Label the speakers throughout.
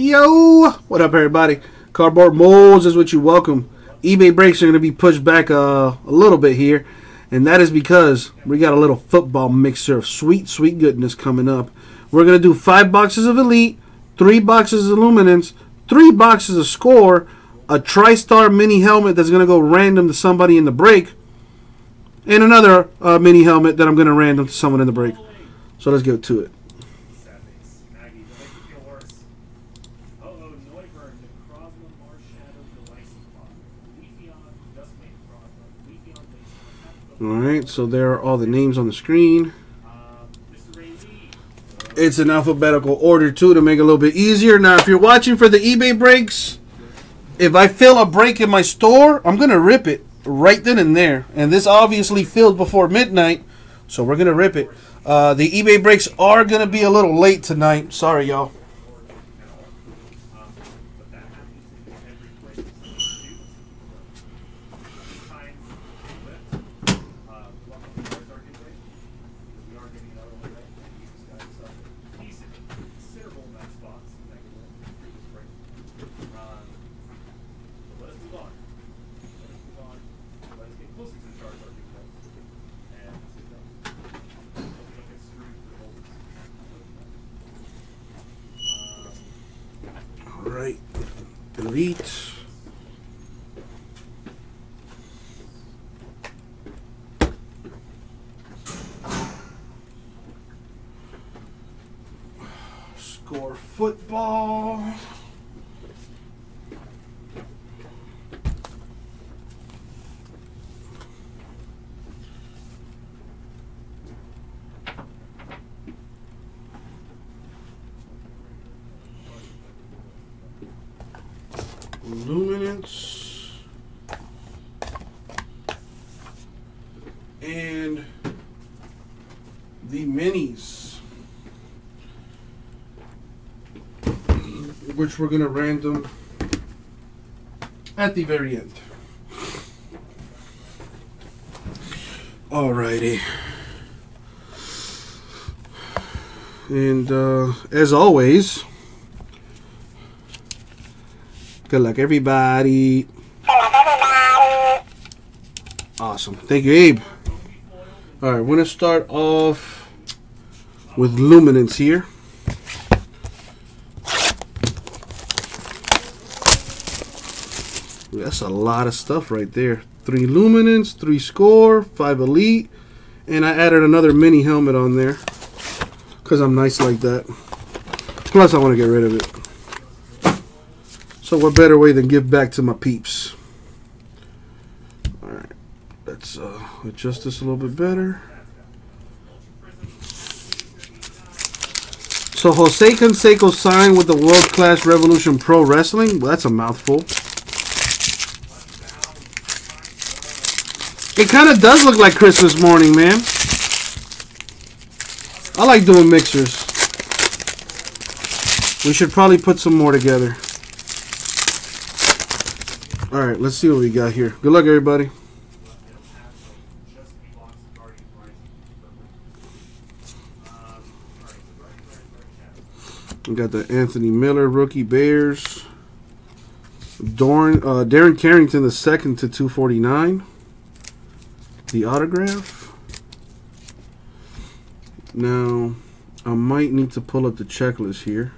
Speaker 1: Yo, what up, everybody? Cardboard Moses is what you welcome. eBay breaks are going to be pushed back uh, a little bit here, and that is because we got a little football mixer of sweet, sweet goodness coming up. We're going to do five boxes of Elite, three boxes of Luminance, three boxes of Score, a TriStar mini helmet that's going to go random to somebody in the break, and another uh, mini helmet that I'm going to random to someone in the break. So let's get to it. Alright, so there are all the names on the screen. It's in alphabetical order too to make it a little bit easier. Now, if you're watching for the eBay breaks, if I fill a break in my store, I'm going to rip it right then and there. And this obviously filled before midnight, so we're going to rip it. Uh, the eBay breaks are going to be a little late tonight. Sorry, y'all. Delete. Score football. Luminance. And the minis which we're going to random at the very end. Alrighty. And uh, as always Good luck, everybody. Good luck, everybody. Awesome. Thank you, Abe. All right, we're going to start off with luminance here. That's a lot of stuff right there. Three luminance, three score, five elite, and I added another mini helmet on there because I'm nice like that. Plus, I want to get rid of it. So what better way than give back to my peeps? Alright, let's uh, adjust this a little bit better. So Jose Canseco signed with the World Class Revolution Pro Wrestling. Well, that's a mouthful. It kind of does look like Christmas morning, man. I like doing mixers. We should probably put some more together. All right, let's see what we got here. Good luck, everybody. We got the Anthony Miller rookie Bears. Dorn, uh, Darren Carrington the second to 249. The autograph. Now, I might need to pull up the checklist here.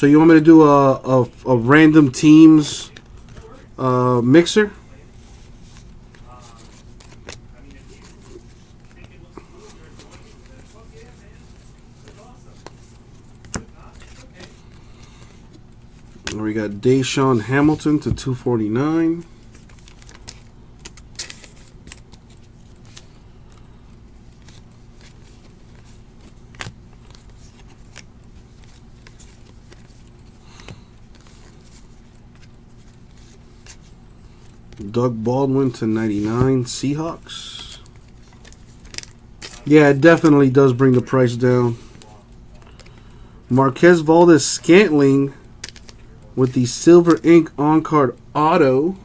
Speaker 1: So you want me to do a, a, a random teams uh, mixer? We got DaeSean Hamilton to 249. Doug Baldwin to 99 Seahawks. Yeah, it definitely does bring the price down. Marquez Valdes-Scantling with the silver ink on card auto.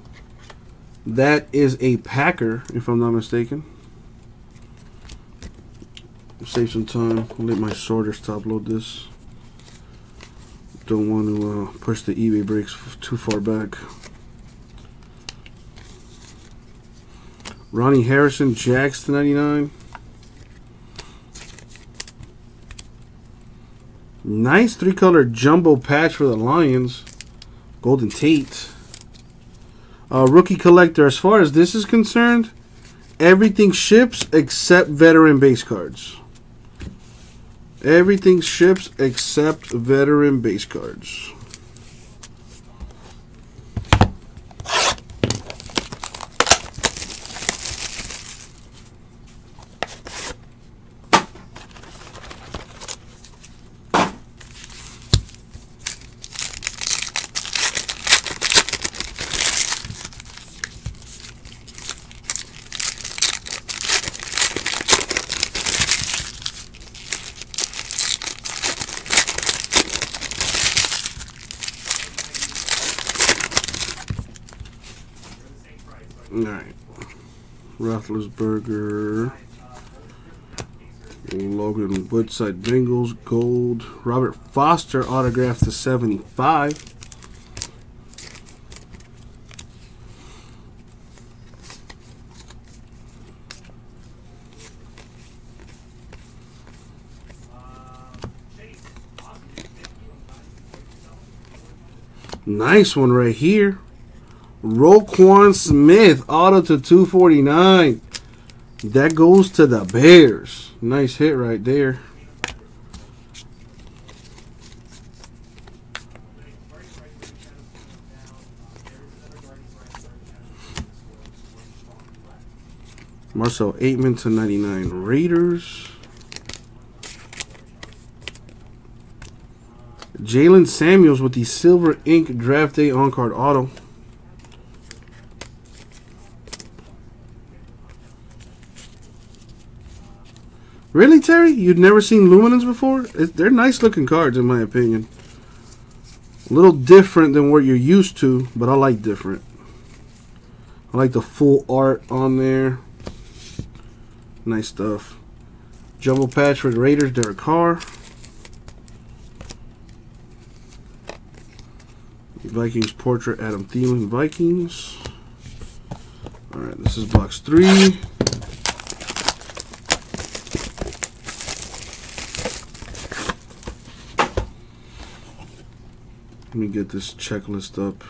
Speaker 1: That is a Packer, if I'm not mistaken. Save some time. Let my sorters top load this. Don't want to uh, push the eBay breaks too far back. Ronnie Harrison, Jacks to 99. Nice three color jumbo patch for the Lions. Golden Tate. Uh, rookie collector. As far as this is concerned, everything ships except veteran base cards. Everything ships except veteran base cards. Alright. Roethlisberger. Logan Woodside Bengals Gold. Robert Foster autographed to 75. Nice one right here. Roquan Smith, auto to 249. That goes to the Bears. Nice hit right there. Marcell Ateman to 99 Raiders. Jaylen Samuels with the Silver Ink Draft Day on card auto. Really, Terry? You've never seen Luminance before? they're nice looking cards, in my opinion. A little different than what you're used to, but I like different. I like the full art on there. Nice stuff. Jumbo patch for the Raiders, Derek Carr. Vikings portrait, Adam Thielen, Vikings. Alright, this is box three. Let me get this checklist up.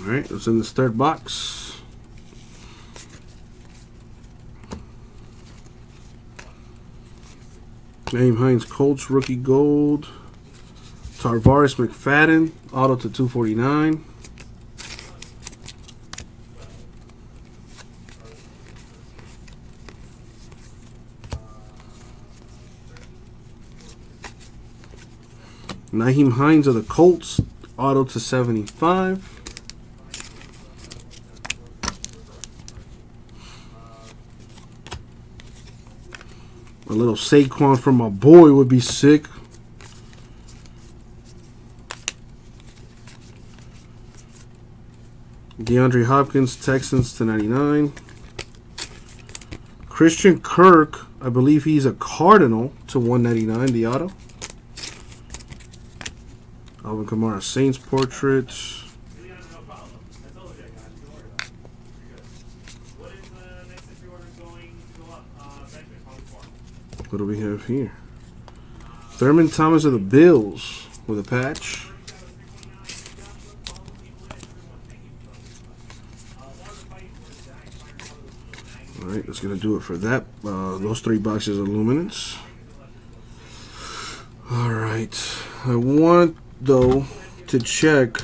Speaker 1: Alright, it's in this third box. Nyheim Hines Colts rookie gold. Tarvarus McFadden auto to 249. Nyheim Hines of the Colts auto to 75. Little Saquon from my boy would be sick. DeAndre Hopkins, Texans to 99. Christian Kirk, I believe he's a Cardinal to 199, the auto. Alvin Kamara, Saints portrait. What do we have here? Thurman Thomas of the Bills with a patch. All right, that's gonna do it for that. Uh, those three boxes of luminance. All right, I want though to check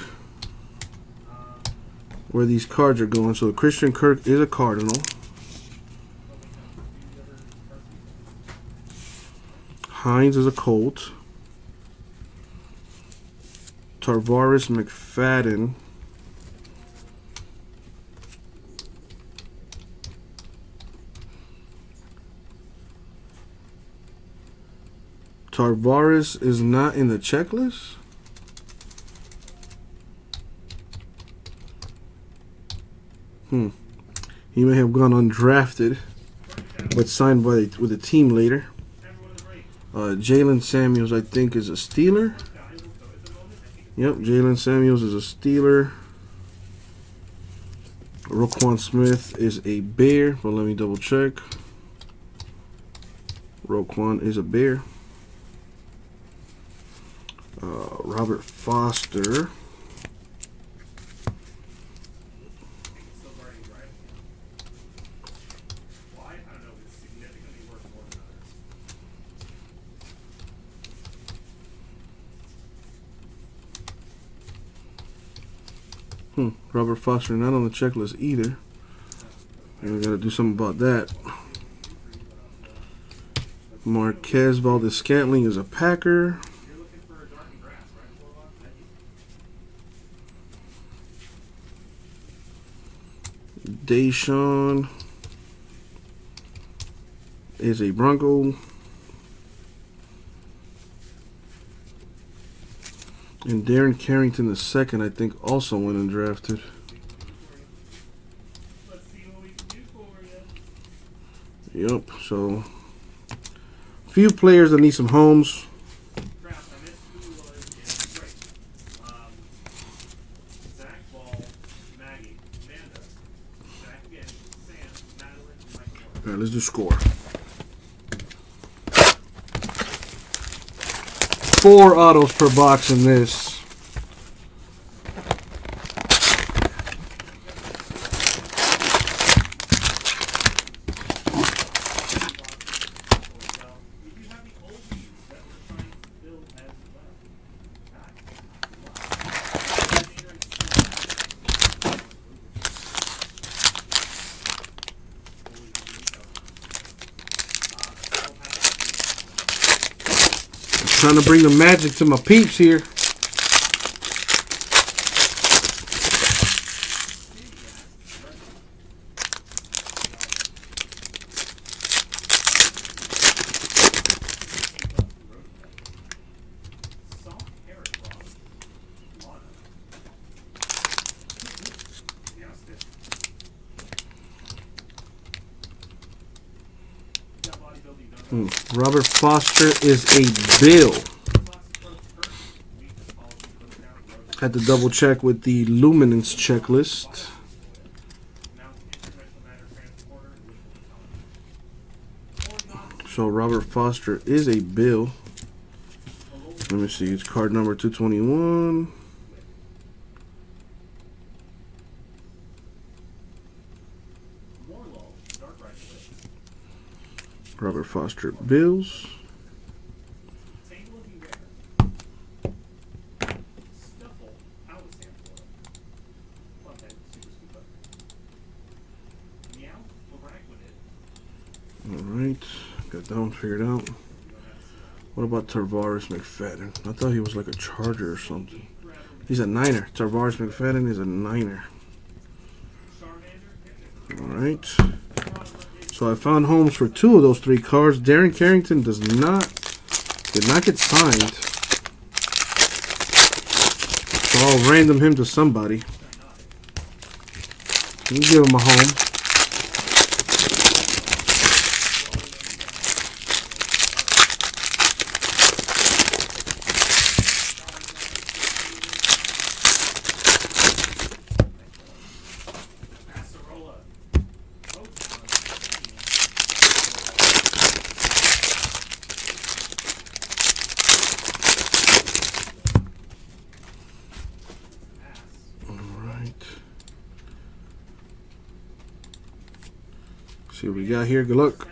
Speaker 1: where these cards are going. So Christian Kirk is a Cardinal.
Speaker 2: Hines is a Colt. Tarvarus McFadden. Tarvarus is not in the checklist. Hmm. He may have gone undrafted, but signed by with a team later. Uh, Jaylen Samuels, I think, is a Steeler. Yep, Jaylen Samuels is a Steeler. Roquan Smith is a Bear, but let me double check. Roquan is a Bear. Uh, Robert Foster. Hmm, Robert Foster not on the checklist either. And we gotta do something about that. Marquez Valdes-Scantling is a Packer. DaeSean is a Bronco. And Darren Carrington the second, I think, also went and drafted. Yep, so few players that need some homes. All right, let's do score. Four autos per box in this. Trying to bring the magic to my peeps here. Hmm. Robert Foster is a bill. Had to double check with the luminance checklist. So Robert Foster is a bill. Let me see, it's card number 221. Bills. All right, got that one figured out. What about Tarvarus McFadden? I thought he was like a Charger or something. He's a Niner. Tarvarus McFadden is a Niner. All right. So I found homes for two of those three cards. Darren Carrington does not did not get signed. So I'll random him to somebody. We'll give him a home. See what we got here. Good luck.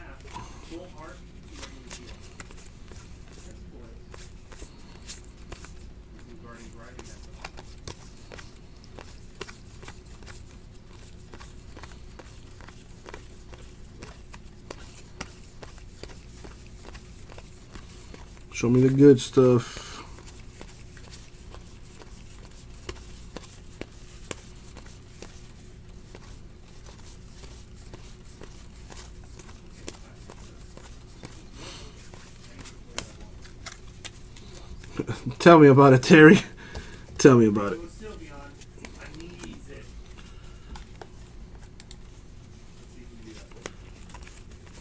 Speaker 2: Show me the good stuff. Tell me about it, Terry. Tell me about it.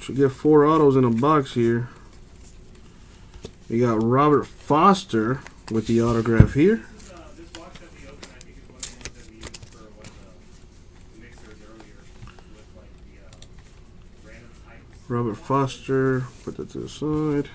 Speaker 2: Should get four autos in a box here. We got Robert Foster with the autograph here. Robert Foster, put that to the side.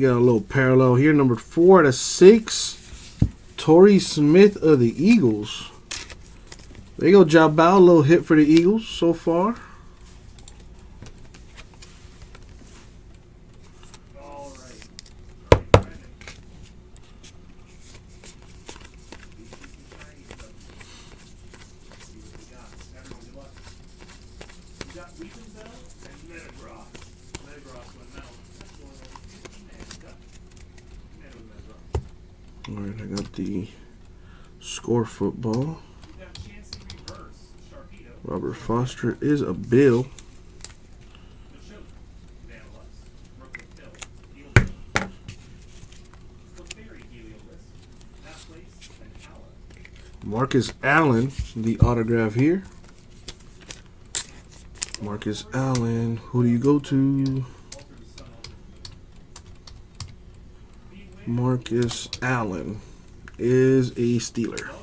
Speaker 2: Got a little parallel here. Number four to six. Torrey Smith of the Eagles. There you go, Jabal. A little hit for the Eagles so far. All right, I got the score football. Foster is a Bill. Marcus Allen, the autograph here. Marcus Allen, who do you go to? Marcus Allen is a Steeler.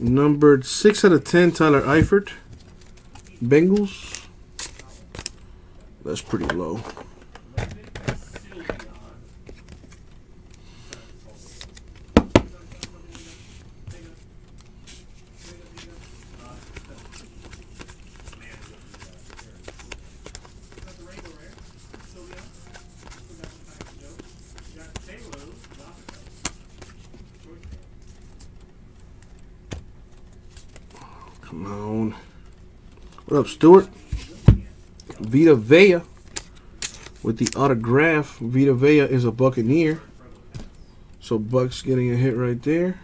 Speaker 2: Numbered 6 out of 10, Tyler Eifert. Bengals. That's pretty low. Come on. What up, Stuart? Vita Vea with the autograph. Vita Vea is a Buccaneer. So Bucks getting a hit right there.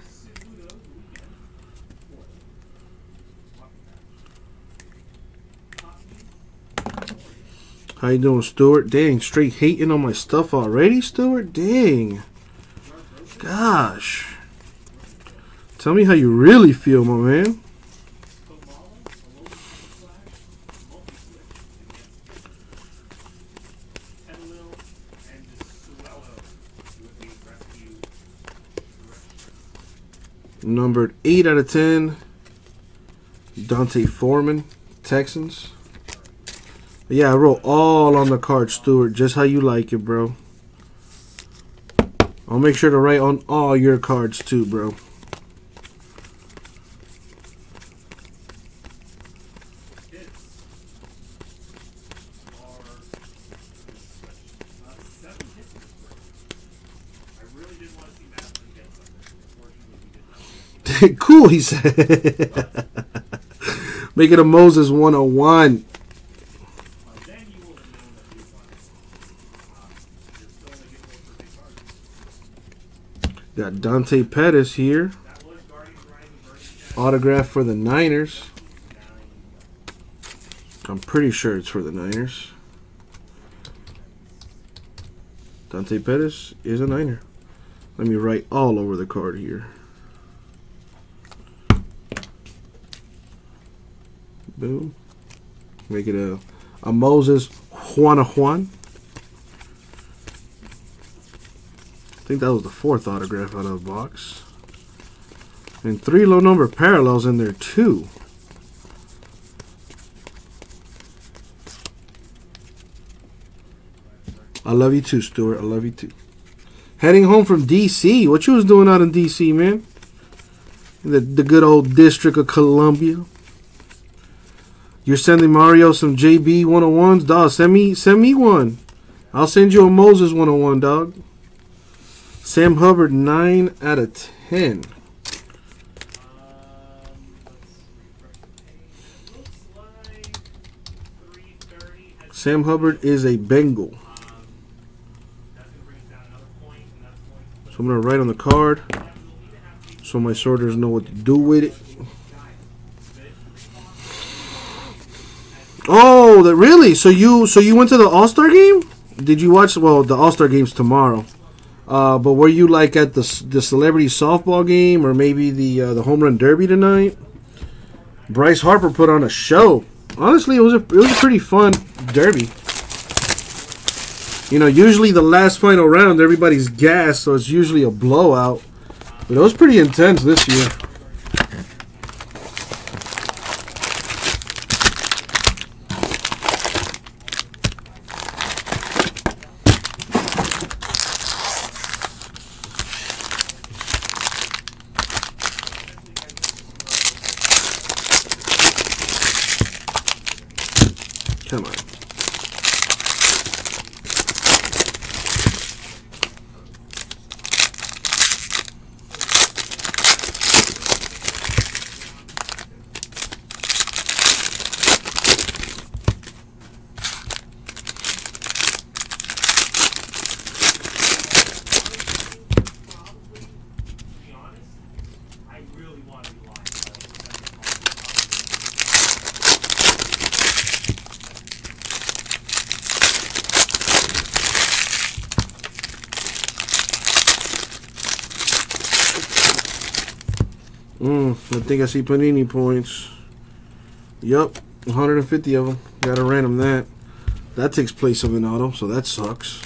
Speaker 2: How you doing, Stuart? Dang, straight hating on my stuff already, Stuart? Dang. Gosh. Tell me how you really feel, my man. Numbered 8 out of 10. D'Onta Foreman, Texans. Yeah, I wrote all on the card, Stuart, just how you like it, bro. I'll make sure to write on all your cards too, bro. cool, he said. Make it a Moses 101. Got Dante Pettis here. Autograph for the Niners. I'm pretty sure it's for the Niners. Dante Pettis is a Niner. Let me write all over the card here.
Speaker 1: Boom. Make it a, a Moses Juana Juan. I think that was the fourth autograph out of the box. And three low number parallels in there too. I love you too, Stuart. I love you too. Heading home from D.C. What you was doing out in D.C., man? The, the good old District of Columbia. You're sending Mario some JB 101s? Dog, send me, send me one. I'll send you a Moses 101, dog. Sam Hubbard, 9 out of 10. Sam Hubbard is a Bengal. So I'm going to write on the card so my sorters know what to do with it. Oh, that really? So you so you went to the All Star game? Did you watch? Well, the All Star game's tomorrow. Uh, but were you like at the the celebrity softball game or maybe the uh, the home run derby tonight? Bryce Harper put on a show. Honestly, it was a it was a pretty fun derby. You know, usually the last final round everybody's gas, so it's usually a blowout. But it was pretty intense this year. Come on. Mm, I think I see Panini points. Yup, 150 of them. Gotta random that. That takes place of an auto, so that sucks.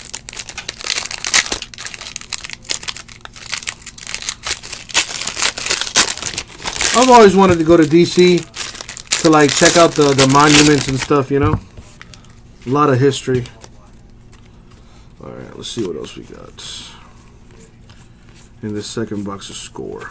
Speaker 1: I've always wanted to go to DC to like check out the, the monuments and stuff, you know? A lot of history. Alright, let's see what else we got. In this second box of score.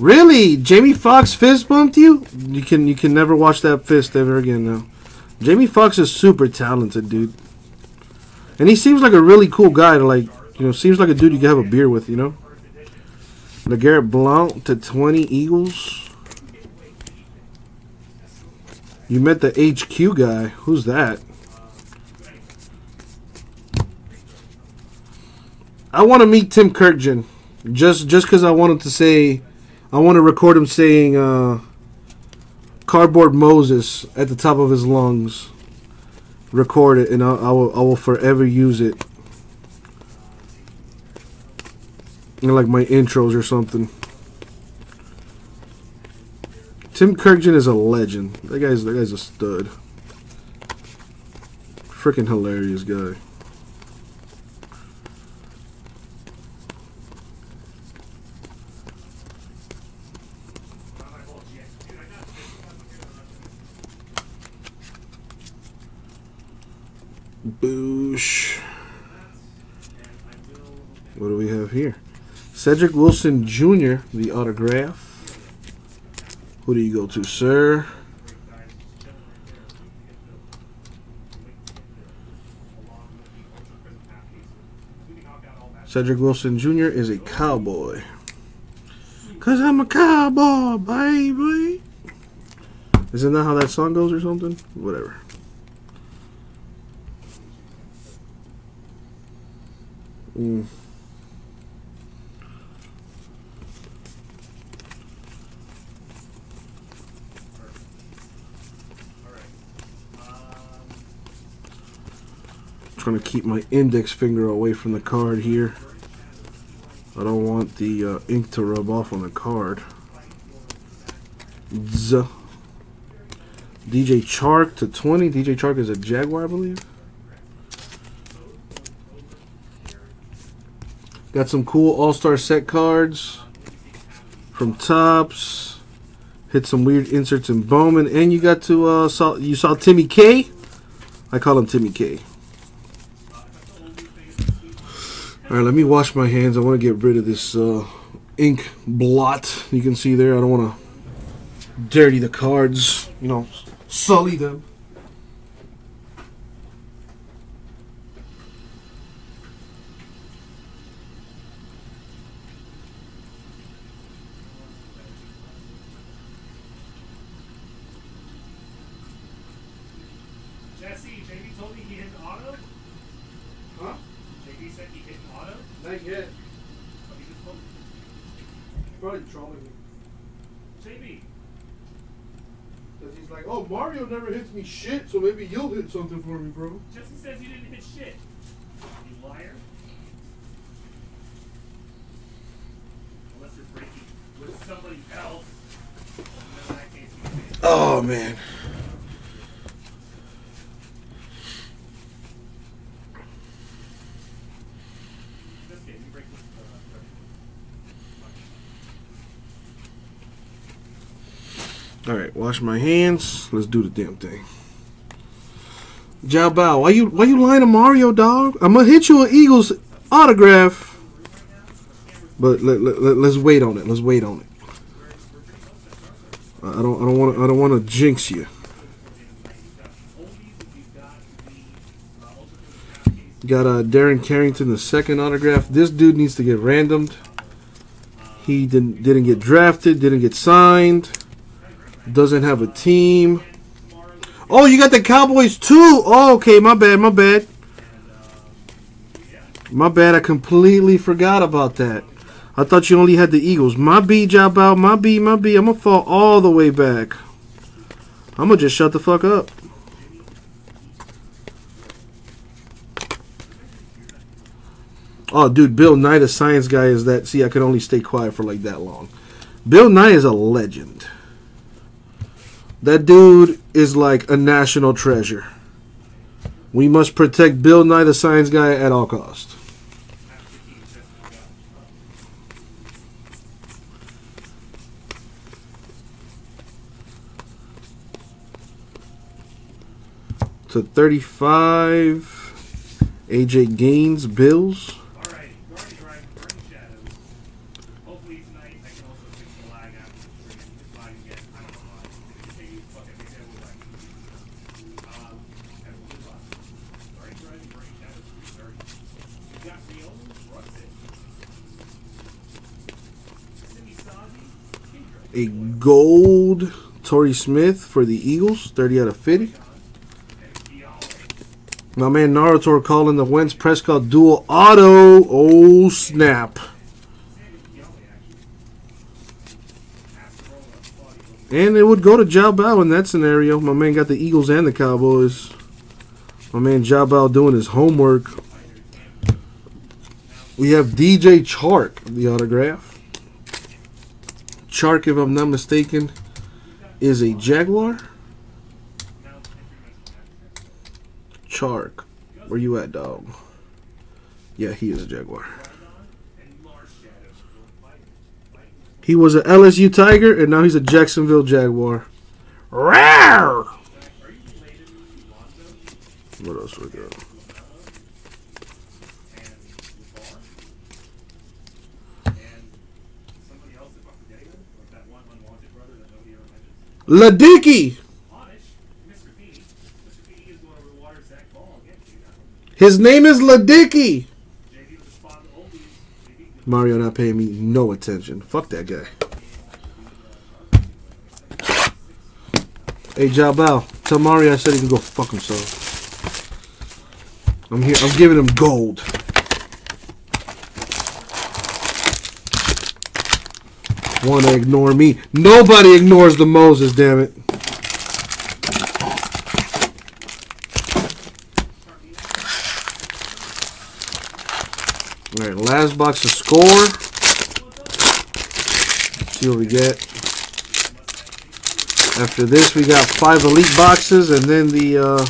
Speaker 1: Really? Jamie Foxx fist bumped you? You can you can never watch that fist ever again now. Jamie Foxx is super talented, dude. And he seems like a really cool guy to like, you know, seems like a dude you can have a beer with, you know? LeGarrette Blount to 20 Eagles. You met the HQ guy. Who's that? I want to meet Tim Kurkjian. Just just because I wanted to say I want to record him saying uh, "Cardboard Moses" at the top of his lungs. Record it, and I, I will. I will forever use it. In like my intros or something. Tim Kurkjian is a legend. That guy's that guy's a stud. Freaking hilarious guy. Boosh. What do we have here? Cedric Wilson Jr., the autograph. Who do you go to, sir? Cedric Wilson Jr. is a cowboy. Cause I'm a cowboy, baby. Isn't that how that song goes or something? Whatever. Mm. Trying to keep my index finger away from the card here. I don't want the uh, ink to rub off on the card. Z. DJ Chark to 20. DJ Chark is a Jaguar, I believe. Got some cool All-Star set cards from Topps. Hit some weird inserts in Bowman. And you got to, uh, saw, you saw Timmy K? I call him Timmy K. Alright, let me wash my hands. I want to get rid of this uh, ink blot you can see there. I don't want to dirty the cards, you know, sully them.
Speaker 2: Jesse, JB told me he hit an auto.
Speaker 1: Huh?
Speaker 2: JB said he hit an auto.
Speaker 1: Not yet.
Speaker 2: But he just told me.
Speaker 1: Probably trolling me.
Speaker 2: JB,
Speaker 1: Because he's like, oh, Mario never hits me shit, maybe hit something for me, bro.
Speaker 2: Jesse says you didn't hit shit. You liar. Unless you're breaking with somebody else. And in that case, you can say,
Speaker 1: Oh, man.
Speaker 2: this game, you break with uh,
Speaker 1: All right, wash my hands. Let's do the damn thing. Jiao Bao, why you why you lying to Mario, dog? I'm gonna hit you an Eagles autograph. But let, let, let, us wait on it. Let's wait on it. I don't I don't want I don't want to jinx you. Got uh, Darren Carrington, the second autograph. This dude needs to get randomed. He didn't didn't get drafted, didn't get signed, doesn't have a team. Oh, you got the Cowboys too. Oh, okay, my bad, my bad. My bad, I completely forgot about that. I thought you only had the Eagles. My B, job out, my B, my B. I'm gonna fall all the way back. I'm gonna just shut the fuck up. Oh, dude, Bill Nye, the science guy, is that. See, I could only stay quiet for like that long. Bill Nye is a legend. That dude is like a national treasure. We must protect Bill Nye, the science guy, at all costs. To 35, EJ Gaines, Bills.
Speaker 2: Alright, Guardian Drive, Burning Shadows. Hopefully tonight I can also fix the lag after the stream. It's lagging again. I don't know why. It continues. Fuck, I think that will lag. Um, and we'll move on. Guardian Drive, Burning Shadows, 330. We got Rio, Ruxin. Simi Sazi, Kindred.
Speaker 1: A gold Torrey Smith for the Eagles, 30 out of 50. My man Naruto calling the Wentz Prescott dual auto. Oh, snap. And it would go to Jao Bao in that scenario. My man got the Eagles and the Cowboys. My man Jao Bao doing his homework. We have DJ Chark, the autograph. Chark, if I'm not mistaken, is a Jaguar. Chark, where you at, dog? Yeah, he is a Jaguar. He was an LSU Tiger, and now he's a Jacksonville Jaguar. Rawr! What else we got? Ladiki! His name is Ladiki! Mario not paying me no attention. Fuck that guy. Hey, Jabal, tell Mario I said he can go fuck himself. I'm here. I'm giving him gold. Wanna ignore me? Nobody ignores the Moses. Damn it. All right, last box of score. see what we get. After this, we got five elite boxes, and then the uh,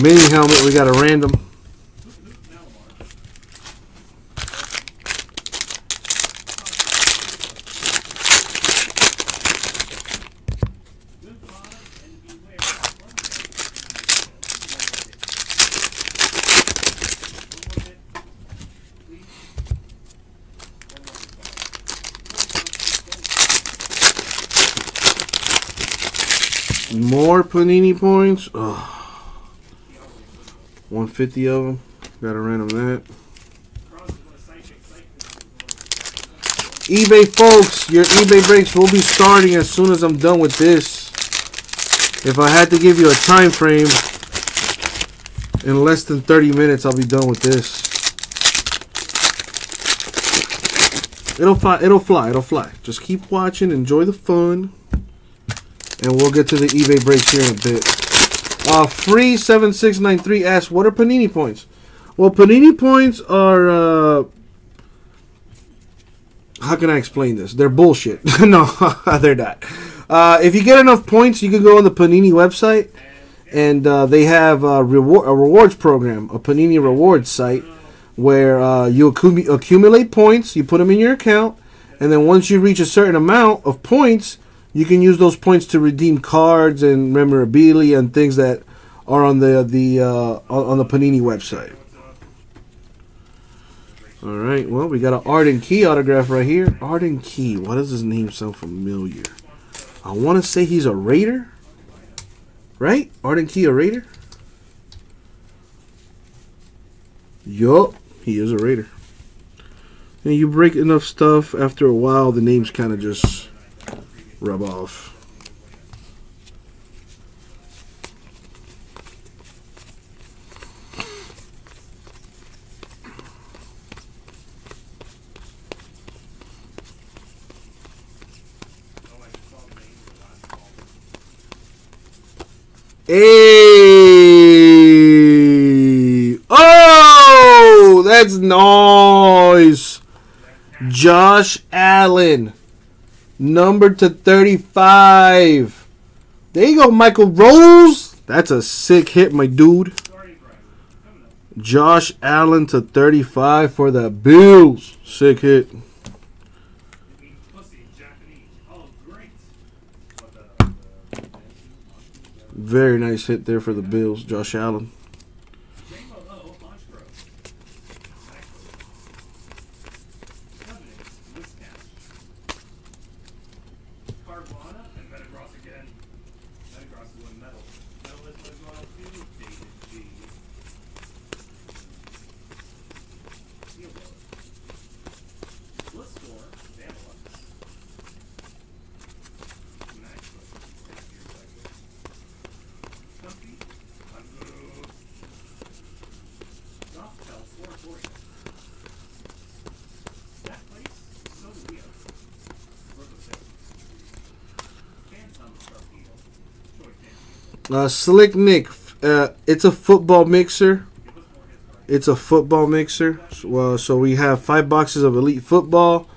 Speaker 1: mini helmet. We got a random. More Panini points. Ugh. 150 of them. Gotta random that. eBay folks, your eBay breaks will be starting as soon as I'm done with this. If I had to give you a time frame, in less than 30 minutes I'll be done with this. It'll fly, it'll fly, it'll fly. Just keep watching, enjoy the fun. And we'll get to the eBay breaks here in a bit. Uh, free 7693 asks, what are Panini points? Well, Panini points are, uh, how can I explain this? They're bullshit. no, they're not. Uh, if you get enough points, you can go on the Panini website, and uh, they have a, reward, a rewards program, a Panini rewards site, where uh, you accu- accumulate points, you put them in your account, and then once you reach a certain amount of points, you can use those points to redeem cards and memorabilia and things that are on the the uh, on the Panini website. All right, well, we got an Arden Key autograph right here. Arden Key, why does his name sound familiar? I want to say he's a Raider, right? Arden Key, a Raider? Yup, he is a Raider. And you break enough stuff, after a while, the names kind of just rub off. Hey! Oh! That's nice! Josh Allen. Number to 35. There you go, Michael Rose. That's a sick hit, my dude. Josh Allen to 35 for the Bills. Sick hit. Very nice hit there for the Bills, Josh Allen. Uh, Slick Nick, uh, it's a football mixer. It's a football mixer. So, uh, so we have five boxes of elite football,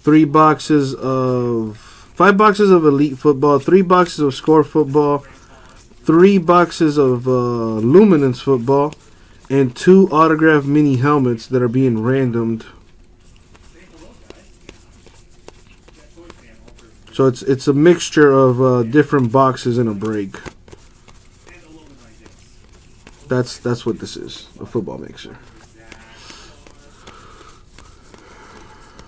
Speaker 1: three boxes of five boxes of elite football, three boxes of score football, three boxes of uh, luminance football, and two autographed mini helmets that are being randomed. So it's it's a mixture of uh, different boxes in a break. That's that's what this is, a football mixer.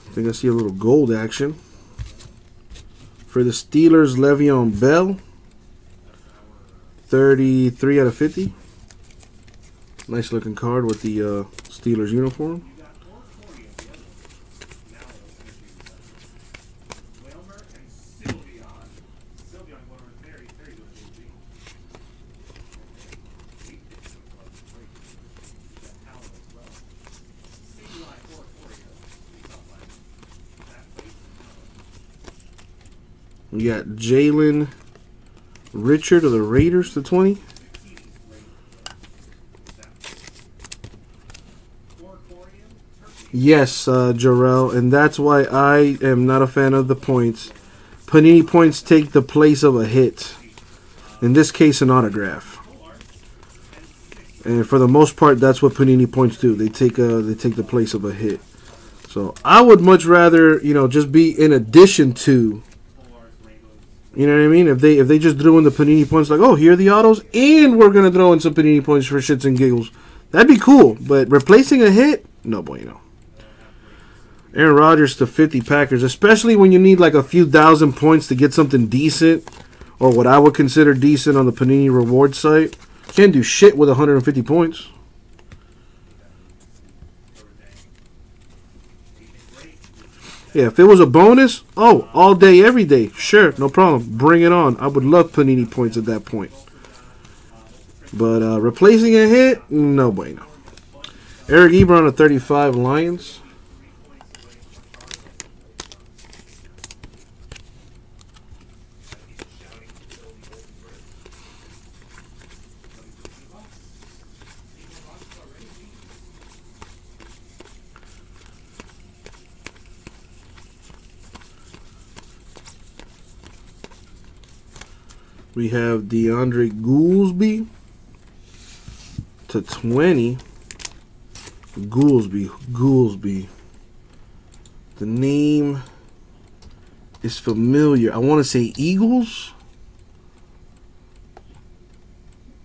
Speaker 1: I think I see a little gold action. For the Steelers, Le'Veon Bell. 33 out of 50. Nice looking card with the uh, Steelers uniform. We got Jalen Richard of the Raiders to 20. Yes, uh, Jarrell, and that's why I am not a fan of the points. Panini points take the place of a hit. In this case, an autograph. And for the most part, that's what Panini points do. They take a, they take the place of a hit. So I would much rather, you know, just be in addition to. You know what I mean? If they if they just threw in the Panini points, like, oh, here are the autos, and we're gonna throw in some Panini points for shits and giggles, that'd be cool. But replacing a hit, no bueno. Aaron Rodgers to 50 Packers, especially when you need like a few thousand points to get something decent, or what I would consider decent on the Panini reward site. Can't do shit with 150 points. Yeah, if it was a bonus, oh, all day, every day, sure, no problem. Bring it on. I would love Panini points at that point. But uh, replacing a hit, no bueno. Eric Ebron at 35 Lions. We have DeAndre Goolsby to 20. Goolsby, Goolsby. The name is familiar. I want to say Eagles.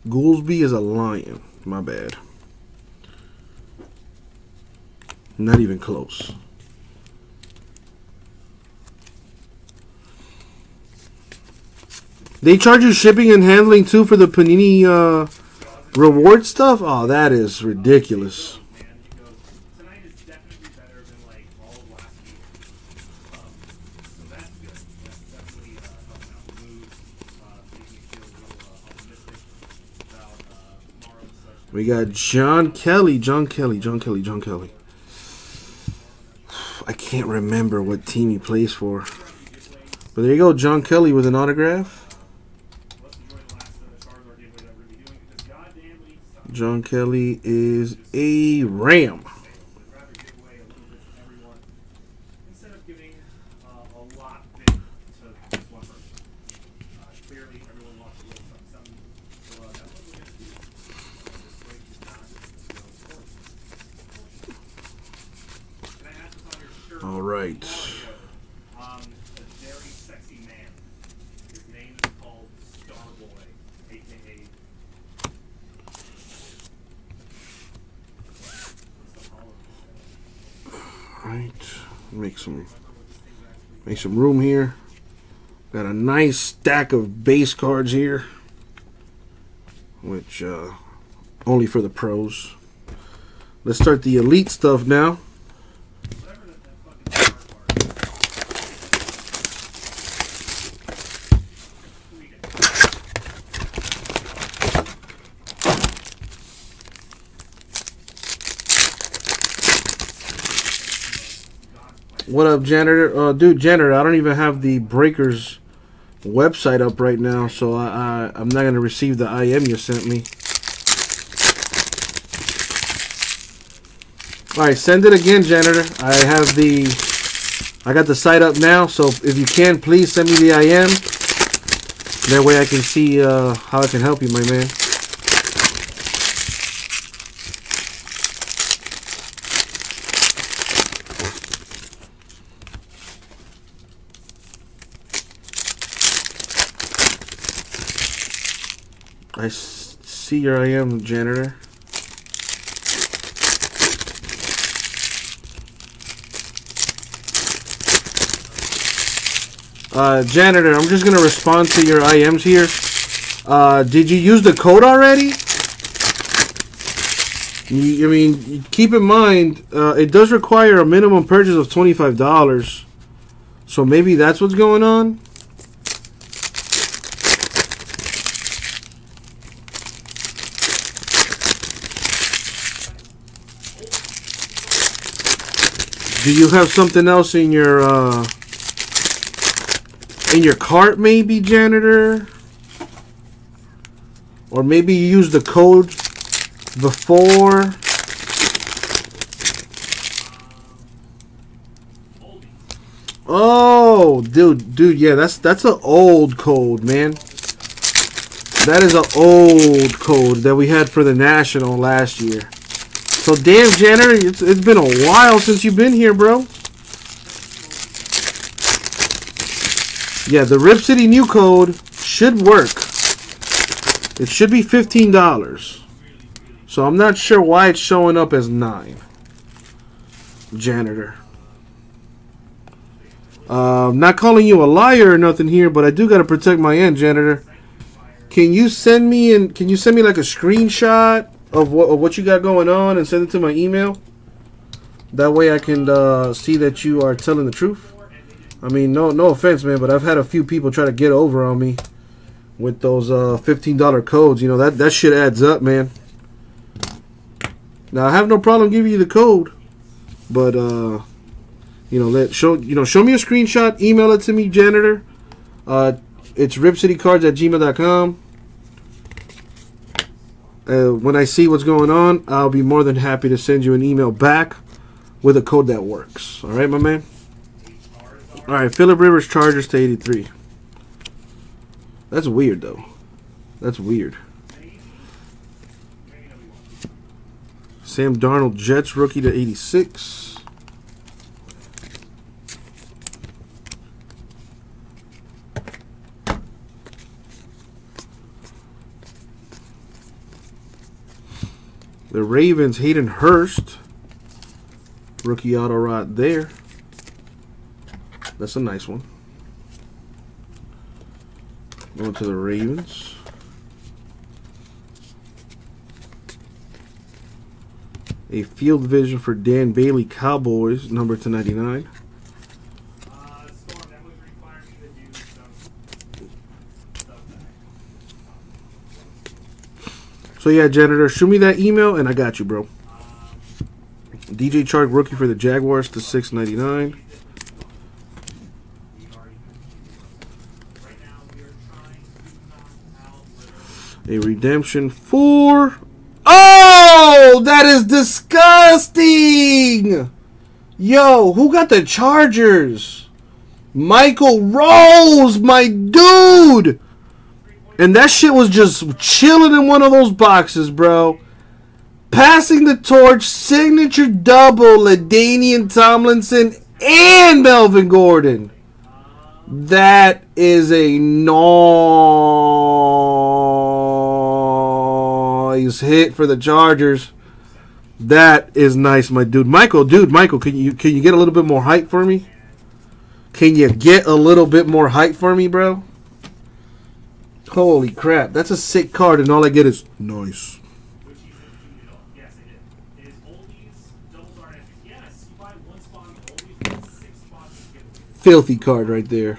Speaker 1: Goolsby is a lion. My bad. Not even close. They charge you shipping and handling too for the Panini uh, reward stuff. Oh, that is ridiculous. We got John Kelly, John Kelly, John Kelly, John Kelly. I can't remember what team he plays for. But there you go, John Kelly with an autograph.
Speaker 2: Let's enjoy the last uh, Charizard giveaway that we're going to be doing because goddamn we suck.
Speaker 1: John Kelly is a Ram.
Speaker 2: Would rather give away a little bit to everyone instead of giving uh, a lot bit to just one person. Uh, clearly, everyone wants a little something, something. So uh, that's what we're going to do. Uh, this break is not you know, important. Can I ask what's on your shirt?
Speaker 1: All right.
Speaker 2: Um, a very sexy man. His name is called Starboy, aka. What's the holiday?
Speaker 1: Right. Make some make some room here. Got a nice stack of base cards here. Which uh only for the pros. Let's start the elite stuff now.
Speaker 2: Whatever that, that fucking star part is. Who we get?
Speaker 1: What up, janitor? Uh, dude, janitor, I don't even have the Breakers website up right now, so I, I I'm not gonna receive the IM you sent me. All right, send it again, janitor. I have the I got the site up now, so if you can, please send me the IM. That way I can see uh, how I can help you, my man. I see your IM, janitor. Uh, janitor, I'm just gonna respond to your IMs here. Uh, did you use the code already? You, I mean, keep in mind, uh, it does require a minimum purchase of twenty-five dollars. So maybe that's what's going on. Do you have something else in your uh, in your cart, maybe, janitor? Or maybe you use the code before. Oh, dude, dude, yeah, that's that's an old code, man. That is an old code that we had for the national last year. So damn, janitor, it's, it's been a while since you've been here, bro. Yeah, the Rip City new code should work. It should be fifteen dollars. So I'm not sure why it's showing up as nine. Janitor. Uh, not calling you a liar or nothing here, but I do gotta protect my end, janitor. Can you send me and can you send me like a screenshot of what of what you got going on and send it to my email? That way I can uh, see that you are telling the truth. I mean, no no offense, man, but I've had a few people try to get over on me with those uh, fifteen dollar codes. You know that that shit adds up, man. Now I have no problem giving you the code, but uh, you know let show you know show me a screenshot, email it to me, janitor. Uh, it's ripcitycards at gmail.com. Uh, when I see what's going on, I'll be more than happy to send you an email back with a code that works. All right, my man. All right, Philip Rivers Chargers to 83. That's weird though. That's weird. Sam Darnold Jets rookie to 86. The Ravens, Hayden Hurst. Rookie auto right there. That's a nice one. Going to the Ravens. A field vision for Dan Bailey Cowboys, number
Speaker 2: 299.
Speaker 1: So yeah, janitor, shoot me that email and I got you, bro. DJ Chark rookie for the Jaguars to 699.
Speaker 2: We've already Right now, we are trying to knock out literally
Speaker 1: A redemption for Oh, that is disgusting. Yo, who got the Chargers? Michael Rose, my dude. And that shit was just chilling in one of those boxes, bro. Passing the torch, signature double, LaDainian Tomlinson and Melvin Gordon. That is a nice hit for the Chargers. That is nice, my dude. Michael, dude, Michael, can you can you get a little bit more hype for me? Can you get a little bit more hype for me, bro? Holy crap, that's a sick card, and all I get is nice. Filthy card right there.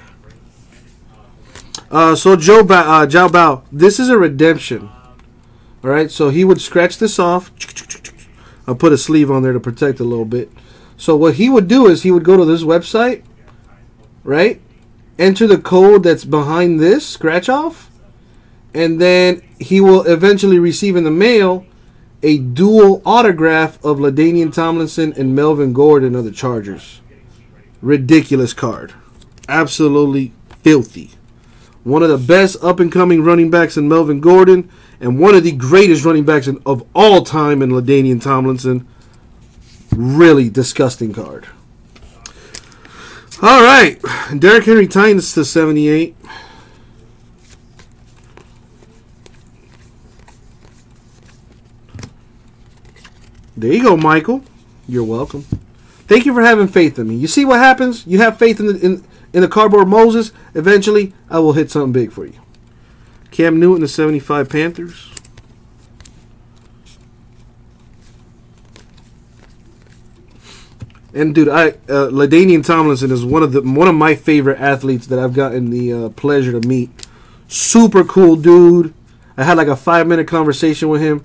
Speaker 1: Uh, so Joe ba- uh, Joe Bao, this is a redemption. All right, so he would scratch this off. I'll put a sleeve on there to protect a little bit. So what he would do is he would go to this website, right? Enter the code that's behind this scratch off, and then he will eventually receive in the mail a dual autograph of LaDainian Tomlinson and Melvin Gordon of the Chargers. Ridiculous card. Absolutely filthy. One of the best up and coming running backs in Melvin Gordon, and one of the greatest running backs in, of all time in LaDainian Tomlinson. Really disgusting card. All right, Derrick Henry Titans to 78. There you go, Michael. You're welcome. Thank you for having faith in me. You see what happens? You have faith in the in, in the cardboard Moses. Eventually, I will hit something big for you. Cam Newton, the 75 Panthers. And dude, I uh, LaDainian Tomlinson is one of the one of my favorite athletes that I've gotten the uh, pleasure to meet. Super cool dude. I had like a five minute conversation with him.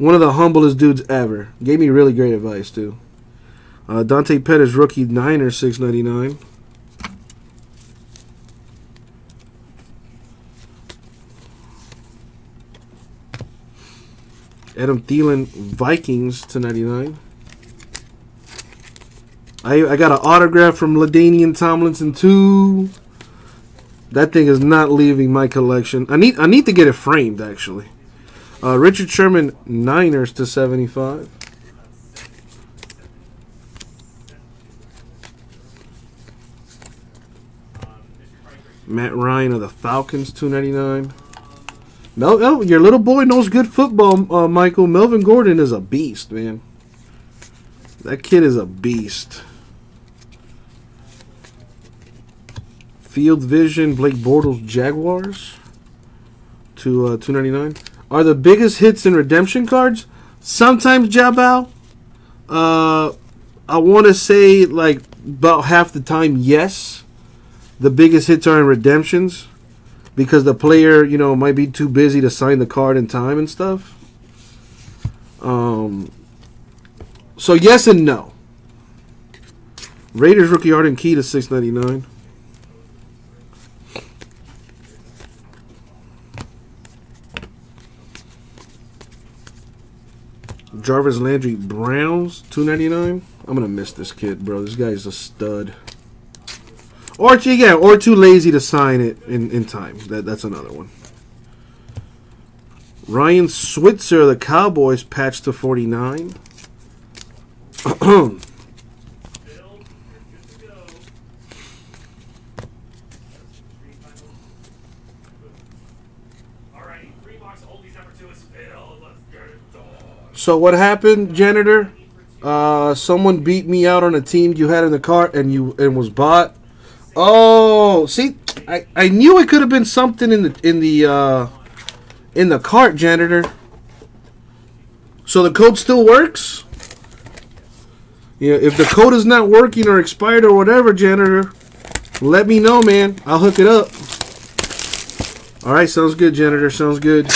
Speaker 1: One of the humblest dudes ever. Gave me really great advice too. Uh, Dante Pettis, rookie Niner, six ninety nine. Adam Thielen, Vikings to ninety nine. I, I got an autograph from LaDainian Tomlinson too. That thing is not leaving my collection. I need I need to get it framed actually. Uh, Richard Sherman Niners to seventy five. Matt Ryan of the Falcons two ninety nine. Mel, oh, your little boy knows good football, uh, Michael. Melvin Gordon is a beast, man. That kid is a beast. Field Vision, Blake Bortles, Jaguars to uh, 299 are the biggest hits in redemption cards. Sometimes Jabal, uh, I want to say like about half the time, yes. The biggest hits are in redemptions because the player, you know, might be too busy to sign the card in time and stuff. Um, so yes and no. Raiders rookie Arden Key to 699. Jarvis Landry Browns 299. I'm gonna miss this kid, bro. This guy's a stud. Or yeah, or too lazy to sign it in, in time. That that's another one. Ryan Switzer, the Cowboys, patched to 49.
Speaker 2: Bill, you're good to go. Alrighty, three box oldies number two is Phil. Let's get it done.
Speaker 1: So what happened, janitor? Uh, someone beat me out on a team you had in the cart and you and was bought. Oh, see, I, I knew it could have been something in the in the uh, in the cart, janitor. So the code still works. Yeah, if the code is not working or expired or whatever, janitor, let me know, man. I'll hook it up. All right, sounds good, janitor. Sounds good.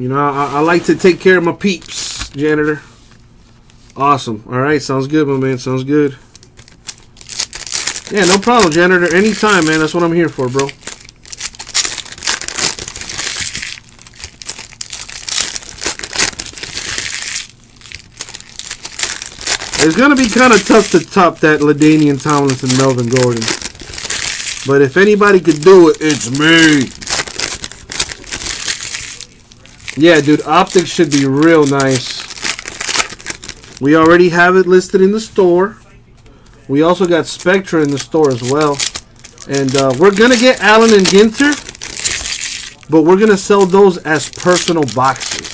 Speaker 1: You know, I, I like to take care of my peeps, janitor. Awesome. All right, sounds good, my man. Sounds good. Yeah, no problem, janitor. Anytime, man. That's what I'm here for, bro. It's gonna be kind of tough to top that LaDainian Tomlinson Melvin Gordon. But if anybody could do it, it's me. Yeah, dude, optics should be real nice. We already have it listed in the store. We also got Spectra in the store as well. And uh, we're going to get Allen and Ginter, but we're going to sell those as personal boxes.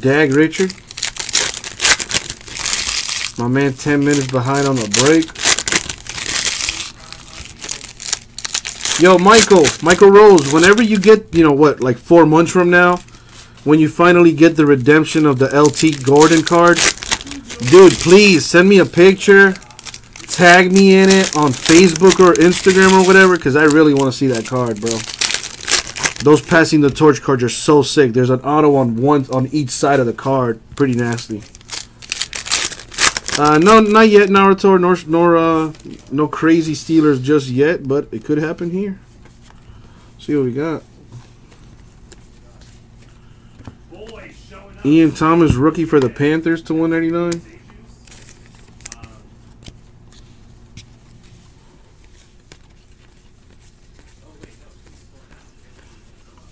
Speaker 1: Dag Richard. My man 10 minutes behind on the break. Yo, Michael, Michael Rose, whenever you get, you know what, like four months from now, when you finally get the redemption of the LT Gordon card, dude, please send me a picture, tag me in it on Facebook or Instagram or whatever, because I really want to see that card, bro. Those passing the torch cards are so sick. There's an auto on one on each side of the card. Pretty nasty. Uh, no, not yet, Naruto, nor nor uh, no crazy Steelers just yet, but it could happen here. See what we got. Ian Thomas, rookie for the Panthers to 199.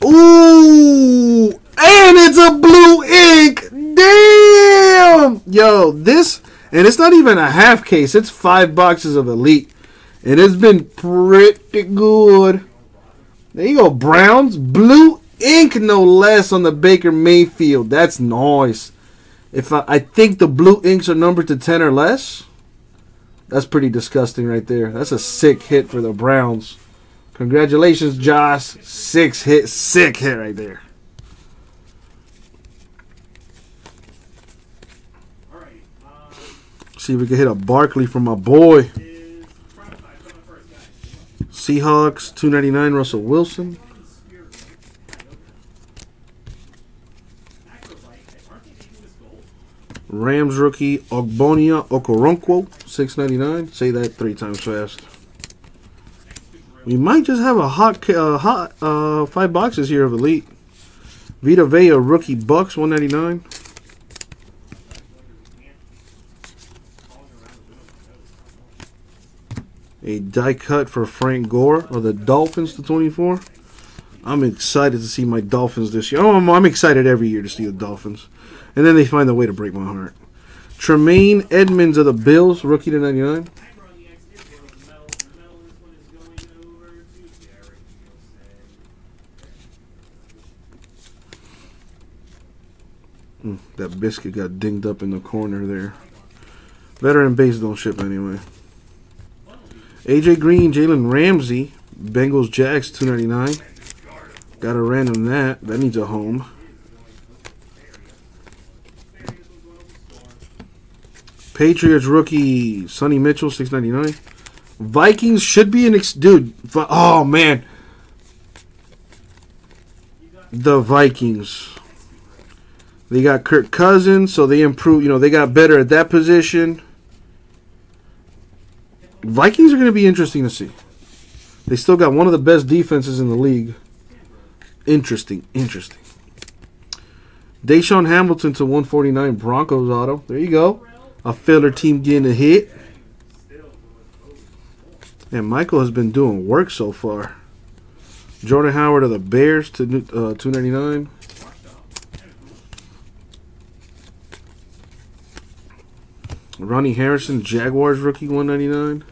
Speaker 1: Ooh, and it's a blue ink. Damn, yo, this, and it's not even a half case. It's five boxes of Elite, and it's been pretty good. There you go, Browns, blue ink, no less, on the Baker Mayfield. That's nice. If I, I think the blue inks are numbered to ten or less, that's pretty disgusting right there. That's a sick hit for the Browns. Congratulations, Josh. Six hit, sick hit right there. See if we can hit a Barkley from my boy. Seahawks, two ninety nine. Russell Wilson. Rams rookie Ogbonnia Okoronkwo, six ninety nine. Say that three times fast. We might just have a hot, uh, hot uh, five boxes here of elite. Vita Vea rookie Bucks, one ninety nine. A die cut for Frank Gore of the Dolphins to 24. I'm excited to see my Dolphins this year. Oh, I'm, I'm excited every year to see the Dolphins. And then they find a way to break my heart. Tremaine Edmunds of the Bills, rookie to 99. Mm, that biscuit got dinged up in the corner there. Veteran base don't ship anyway. AJ Green, Jalen Ramsey, Bengals Jags 299. Got a random that. That needs a home. Patriots rookie Sony Michel 699. Vikings should be an ex- dude. Oh man. The Vikings. They got Kirk Cousins, so they improved, you know, they got better at that position. Vikings are going to be interesting to see. They still got one of the best defenses in the league. Interesting, interesting. DaeSean Hamilton to 149 Broncos auto. There you go. A filler team getting a hit. And Michael has been doing work so far. Jordan Howard of the Bears to uh, 299. Ronnie Harrison, Jaguars rookie 199.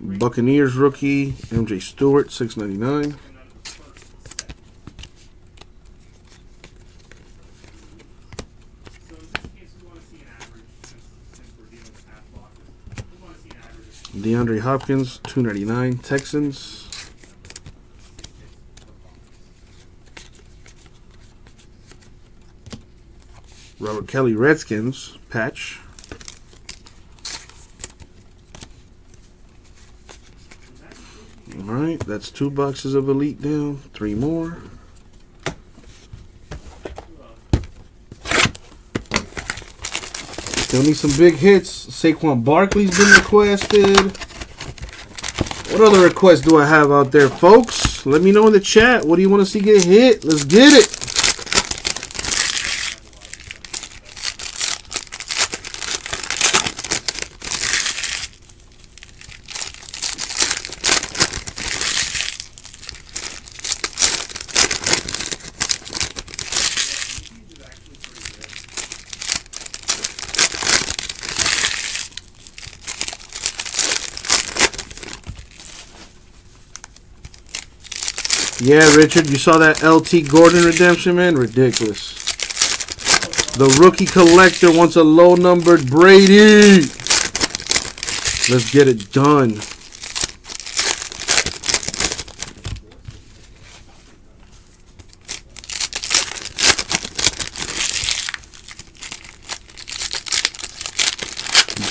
Speaker 1: Buccaneers rookie MJ Stewart 699. DeAndre Hopkins 299 Texans. Robert Kelley Redskins patch. All right, that's two boxes of Elite down. Three more. Still need some big hits. Saquon Barkley's been requested. What other requests do I have out there, folks? Let me know in the chat. What do you want to see get hit? Let's get it. Yeah, Richard, you saw that LT Gordon redemption, man? Ridiculous. The rookie collector wants a low numbered Brady. Let's get it done.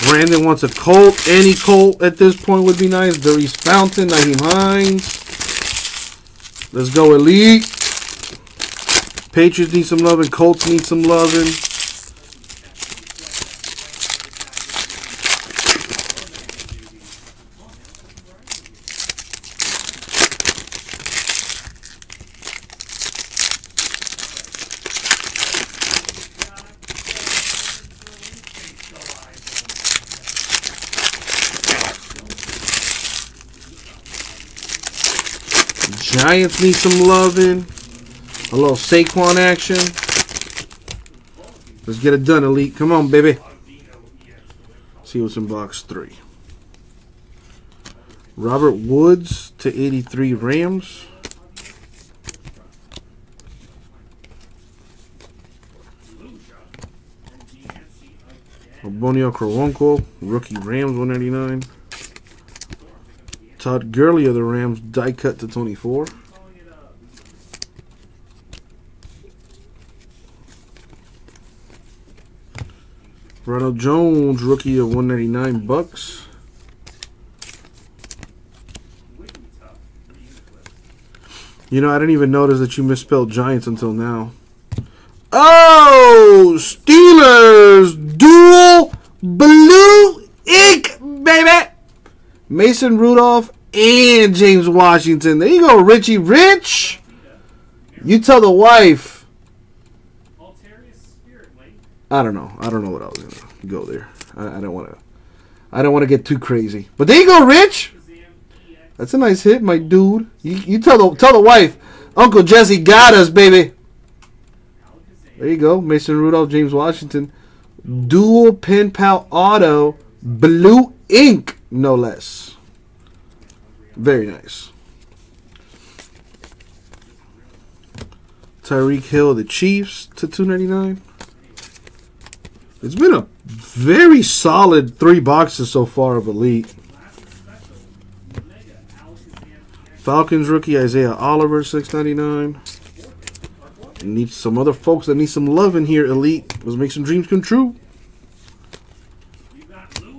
Speaker 1: Brandon wants a Colt. Any Colt at this point would be nice. Daurice Fountain, Nyheim Hines. Let's go, Elite. Patriots need some loving. Colts need some loving. Giants need some loving. A little Saquon action. Let's get it done, Elite. Come on, baby. See what's in box three. Robert Woods to 83 Rams. Bonio Kronko, rookie Rams 199. Todd Gurley of the Rams, die cut to 24. Ronald Jones, rookie of 199 bucks. You know, I didn't even notice that you misspelled Giants until now. Oh, Steelers dual blue. Mason Rudolph and James Washington. There you go, Richie Rich. You tell the wife. I don't know. I don't know what I was gonna go there. I, I don't want to. I don't want to get too crazy. But there you go, Rich. That's a nice hit, my dude. You, you tell the tell the wife, Uncle Jesse got us, baby. There you go, Mason Rudolph, James Washington, dual pen pal auto, blue ink, no less. Very nice. Tyreek Hill, the Chiefs to two ninety nine. It's been a very solid three boxes so far of elite. Falcons rookie Isaiah Oliver, six ninety nine. Need some other folks that need some love in here. Elite, let's make some dreams come true.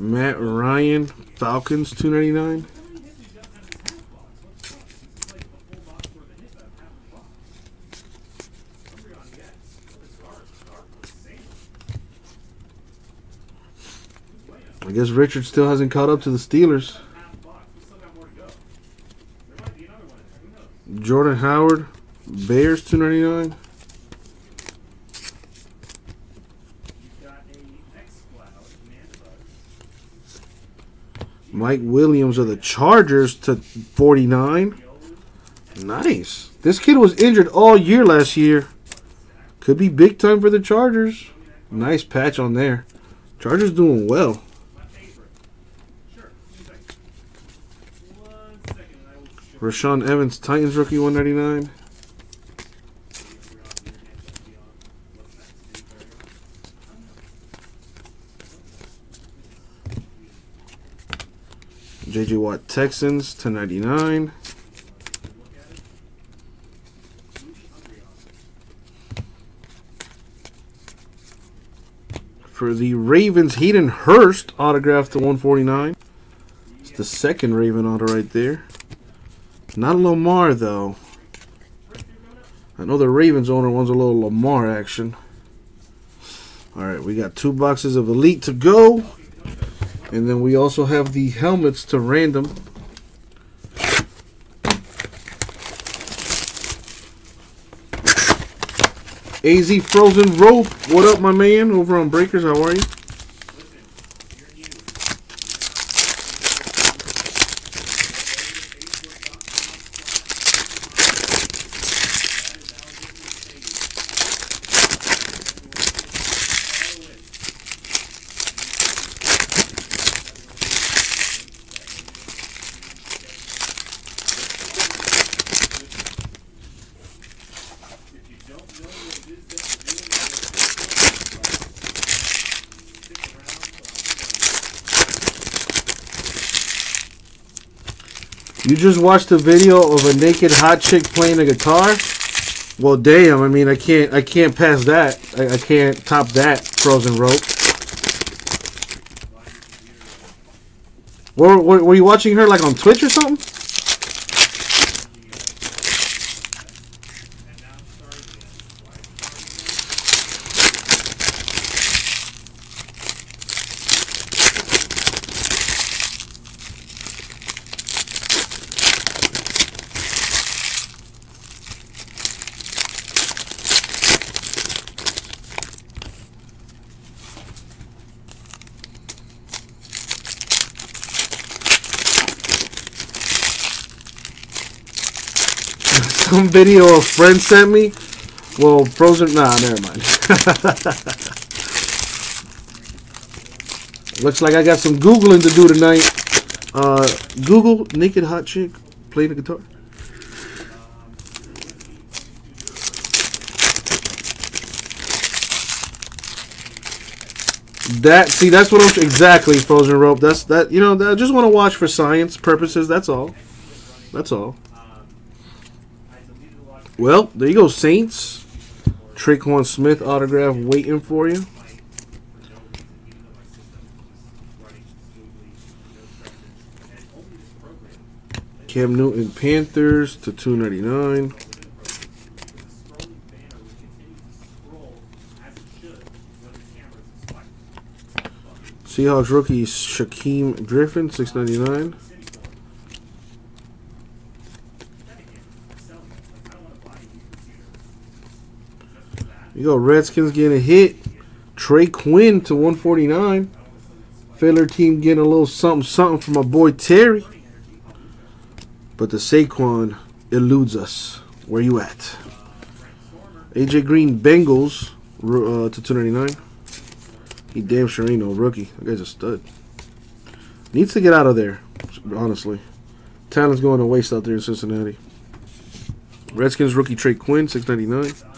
Speaker 1: Star? Ryan, Falcons, two ninety nine. I guess Richard still hasn't caught up to the Steelers. Jordan Howard, Bears, two ninety nine. Mike Williams of the Chargers to
Speaker 2: 49.
Speaker 1: Nice. This kid was injured all year last year. Could be big time for the Chargers. Nice patch on there. Chargers doing well. Rashaan Evans, Titans rookie 199. JJ Watt, Texans, to ninety nine. For the Ravens, Hayden Hurst, autographed to 149. It's the second Raven auto right there. Not a Lamar, though. I know the Ravens owner wants a little Lamar action. Alright, we got two boxes of Elite to go. And then we also have the helmets to random. AZ Frozen Rope. What up, my man? Over on Breakers, how are you? You just watched a video of a naked hot chick playing a guitar? Well, damn. I mean, I can't. I can't pass that. I, I can't top that frozen rope. Were, were, were you watching her like on Twitch or something? Some video a friend sent me. Well, frozen. Nah, never mind.
Speaker 2: Looks like I got some Googling to do tonight. Uh, Google naked hot chick play the guitar. That see, that's what I'm exactly frozen rope. That's that you know. I just want to watch for science purposes. That's all. That's all. Well, there you go, Saints. Tre'Quan Smith autograph waiting for you. Cam Newton Panthers to 299. Seahawks rookie Shaquem Griffin, 699. You go, Redskins getting a hit. Trey Quinn to 149. Filler team getting a little something something from my boy Terry. But the Saquon eludes us. Where you at? AJ Green Bengals uh, to 299. He damn sure ain't no rookie. That guy's a stud. Needs to get out of there, honestly. Talent's going to waste out there in Cincinnati. Redskins rookie Trey Quinn, 699.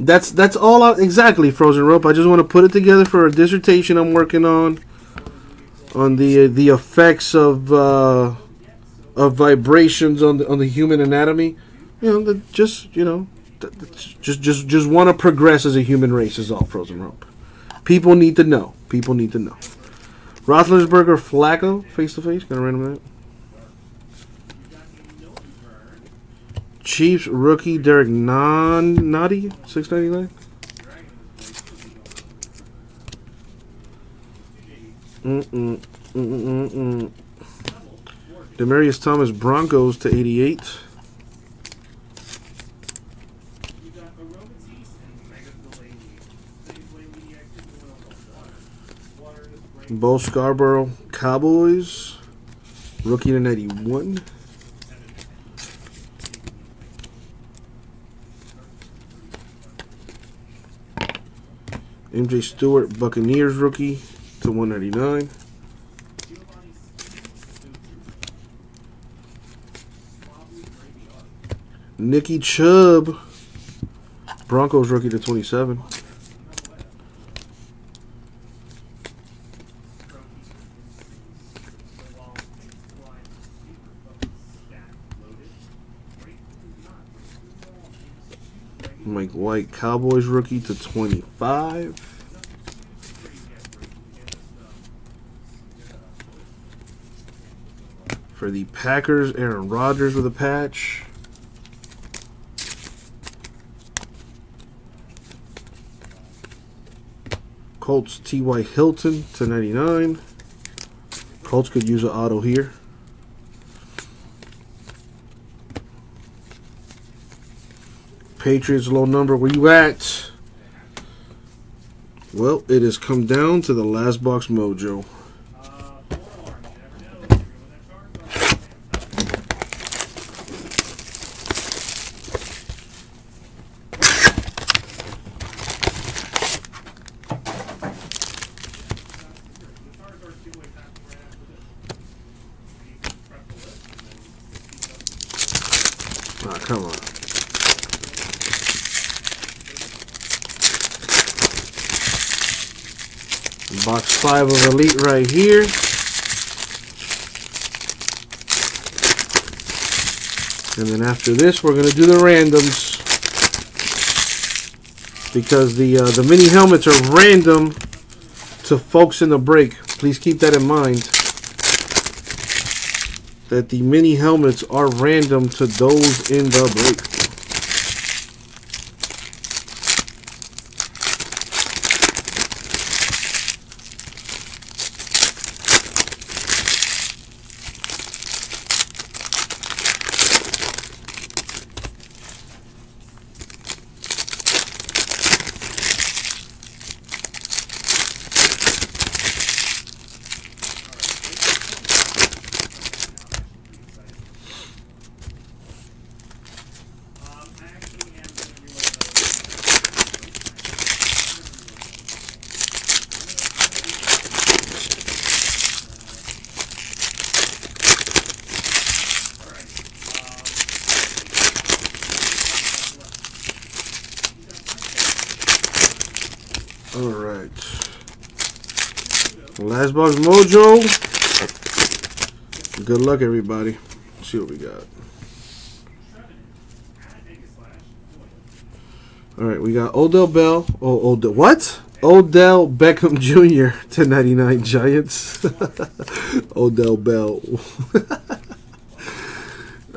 Speaker 2: That's that's all I, exactly frozen rope. I just want to put it together for a dissertation I'm working on on the uh, the effects of uh, of vibrations on the on the human anatomy. You know, just you know, just just just want to progress as a human race is all frozen rope. People need to know. People need to know. Roethlisberger, Flacco, face to face. Gonna random that. Chiefs rookie Derrick Nnadi, six ninety nine. Mm mm mm mm mm. Demaryius Thomas Broncos to eighty eight. Bo Scarborough Cowboys, rookie to 91. MJ Stewart, Buccaneers rookie to 199. Nicky Chubb, Broncos rookie to 27. Mike White, Cowboys rookie to 25. For the Packers, Aaron Rodgers with a patch. Colts, T.Y. Hilton to 99. Colts could use an auto here. Patriots low number. Where you at? Well, it has come down to the last box mojo. Ah, come on. Box 5 of Elite right here. And then after this, we're going to do the randoms. Because the, uh, the mini helmets are random to folks in the break. Please keep that in mind. That the mini helmets are random to those in the break.
Speaker 1: Last mojo. Good luck, everybody. Let's see what we got. All right, we got Odell Bell. Oh, Odell. What? Odell Beckham Jr. 1099 Giants. Odell Bell.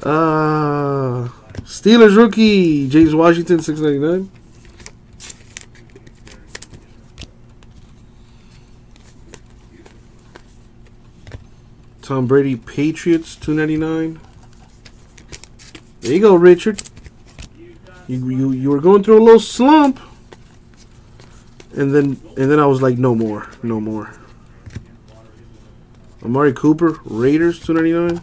Speaker 1: uh, Steelers rookie James Washington 699. Tom Brady Patriots 299. There you go, Richard. You, you you were going through a little slump. And then and then I was like no more. No more. Amari Cooper, Raiders 299.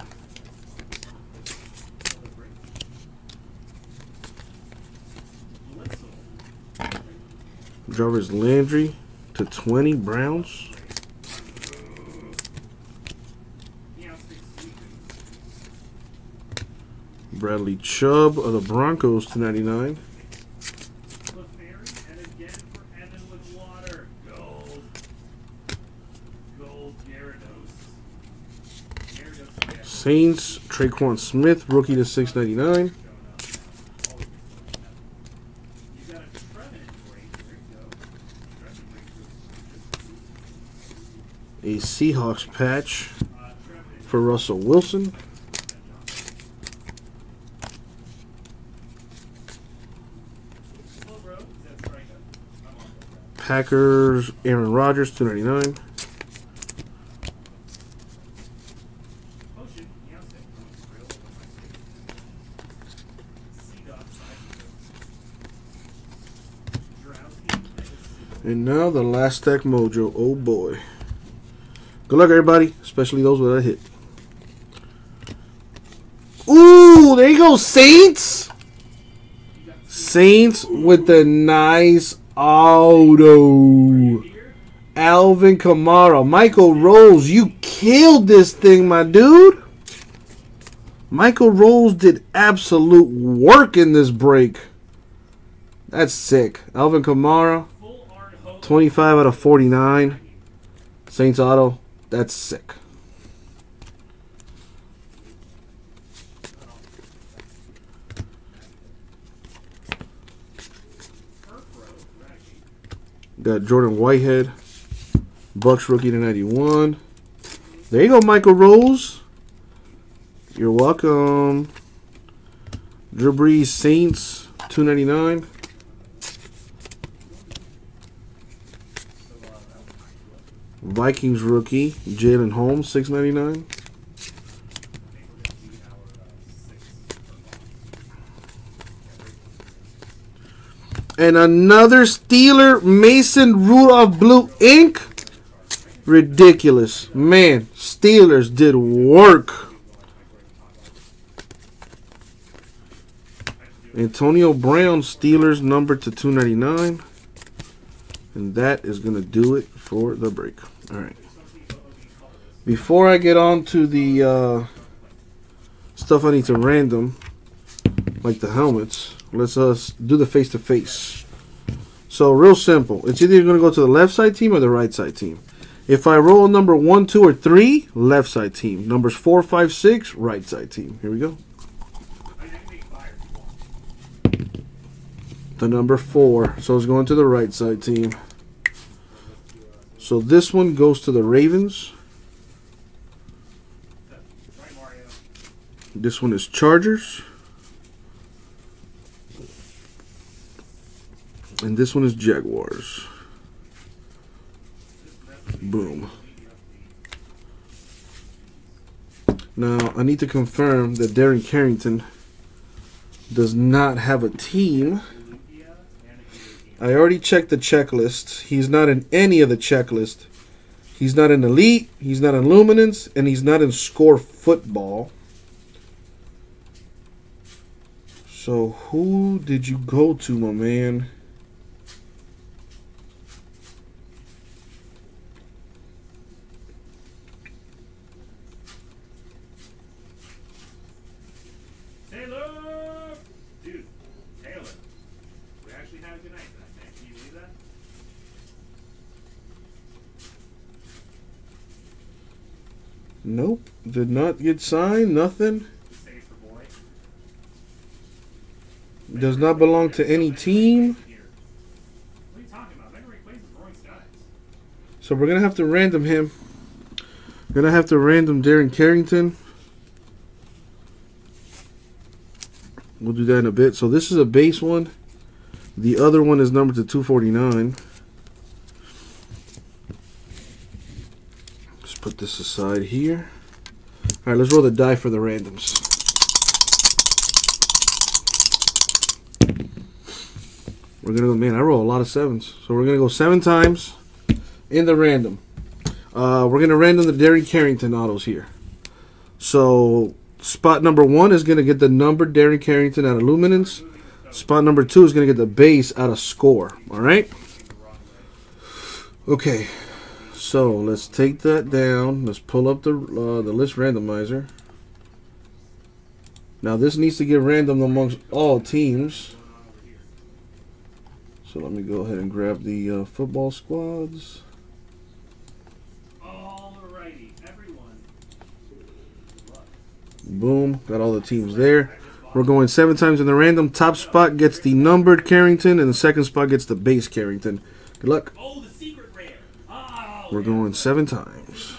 Speaker 1: Jarvis Landry to 20 Browns. Bradley Chubb of the Broncos to 99.
Speaker 2: LaFerry, and again for Evan with water. Gold. Gold Gyarados. Gyarados again.
Speaker 1: Saints, Tre'Quan Smith, rookie to 699.
Speaker 2: A
Speaker 1: Seahawks patch for Russell Wilson.
Speaker 2: Slow bro. Is that strike up? I'm on that.
Speaker 1: Packers, Aaron Rodgers, 299.
Speaker 2: Potion. Yeah, I'll say. Real. Sea dog side. Drowsy. Legacy.
Speaker 1: And now the last stack mojo. Oh boy. Good luck, everybody, especially those with a hit. Ooh, there you go, Saints. Saints with the nice auto. Alvin Kamara. Michael Rose, you killed this thing, my dude. Michael Rose did absolute work in this break. That's sick. Alvin Kamara,
Speaker 2: Full art hope.
Speaker 1: 25 out of 49. Saints Auto, that's sick. Got Jordan Whitehead, Bucks rookie to 91. There you go, Michael Rose. You're welcome. Drew Brees Saints 299. Vikings rookie Jalyn Holmes 699. And another Steeler Mason Rudolph Blue Ink. Ridiculous. Man, Steelers did work. Antonio Brown Steelers number to 299. And that is going to do it for the break. All right. Before I get on to the uh, stuff I need to random, like the helmets, let's uh, s- do the face to face. So, real simple. It's either going to go to the left side team or the right side team. If I roll number one, two, or three, left side team. Numbers four, five, six, right side team. Here we go. The number four. So it's going to the right side team. So this one goes to the Ravens. This one is Chargers. And this one is Jaguars. Boom. Now, I need to confirm that Darren Carrington does not have a team. I already checked the checklist. He's not in any of the checklist. He's not in Elite, he's not in Luminance, and he's not in Score Football. So, who did you go to, my man?
Speaker 2: Taylor! Dude, Taylor. We actually had a good night tonight, man. Can you believe that?
Speaker 1: Nope. Did not get signed. Nothing. Does not belong to any team. So we're gonna have to random him. Gonna have to random Darren Carrington. We'll do that in a bit. So this is a base one. The other one is numbered to 249. Put this aside here. All right, let's roll the die for the randoms. We're gonna go, man. I roll a lot of sevens, so we're gonna go seven times in the random. Uh, we're gonna random the Darren Carrington autos here. So spot number one is gonna get the number Darren Carrington out of luminance. Spot number two is gonna get the base out of score. All right. Okay. So let's take that down. Let's pull up the uh, the list randomizer. Now this needs to get random amongst all teams. So let me go ahead and grab the uh, football squads. Boom, got all the teams there. We're going seven times in the random. Top spot gets the numbered Carrington, and the second spot gets the base Carrington. Good luck.
Speaker 2: Oh, the secret rare. Oh,
Speaker 1: We're going seven times.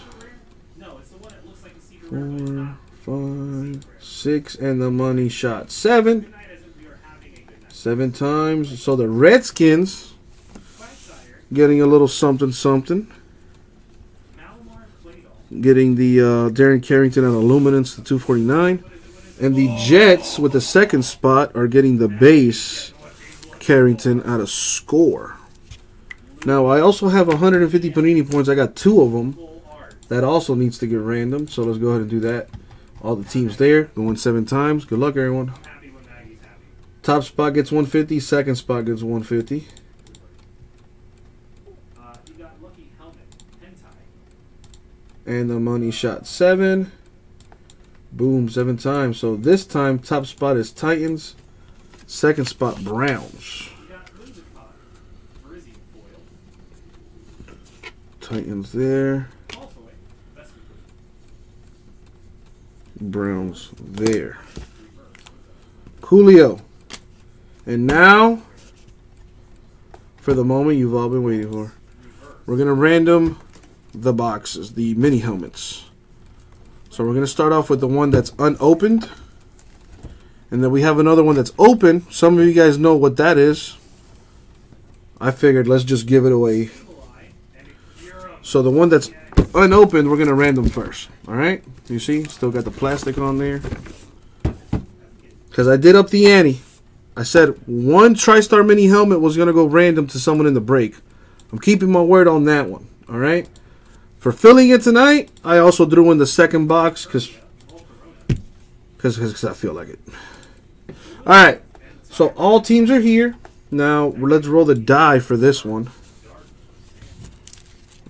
Speaker 2: The.
Speaker 1: Four, five, six, and the money shot. Seven. Seven times. So the Redskins getting a little something something. Getting the uh, Darren Carrington and Illuminance to 249. And the Jets with the second spot are getting the base Carrington out of score. Now I also have 150 Panini points. I got two of them. That also needs to get random. So let's go ahead and do that. All the teams there going seven times. Good luck, everyone. Top spot gets 150. Second spot gets 150.
Speaker 2: Uh, you got Lucky Helmet, Hentai.
Speaker 1: And the money shot seven. Boom, seven times. So this time, top spot is Titans. Second spot, Browns.
Speaker 2: You got Lizard Merizian Foil.
Speaker 1: Titans there. Browns there. Coolio. And now, for the moment you've all been waiting for, we're going to random the boxes, the mini helmets. So we're going to start off with the one that's unopened. And then we have another one that's open. Some of you guys know what that is. I figured let's just give it away. So the one that's unopened, we're gonna random first. All right? You see, still got the plastic on there. Cause I did up the ante. I said one TriStar Mini helmet was gonna go random to someone in the break. I'm keeping my word on that one. All right. For filling it tonight, I also threw in the second box because because I feel like it. All right. So all teams are here. Now let's roll the die for this one.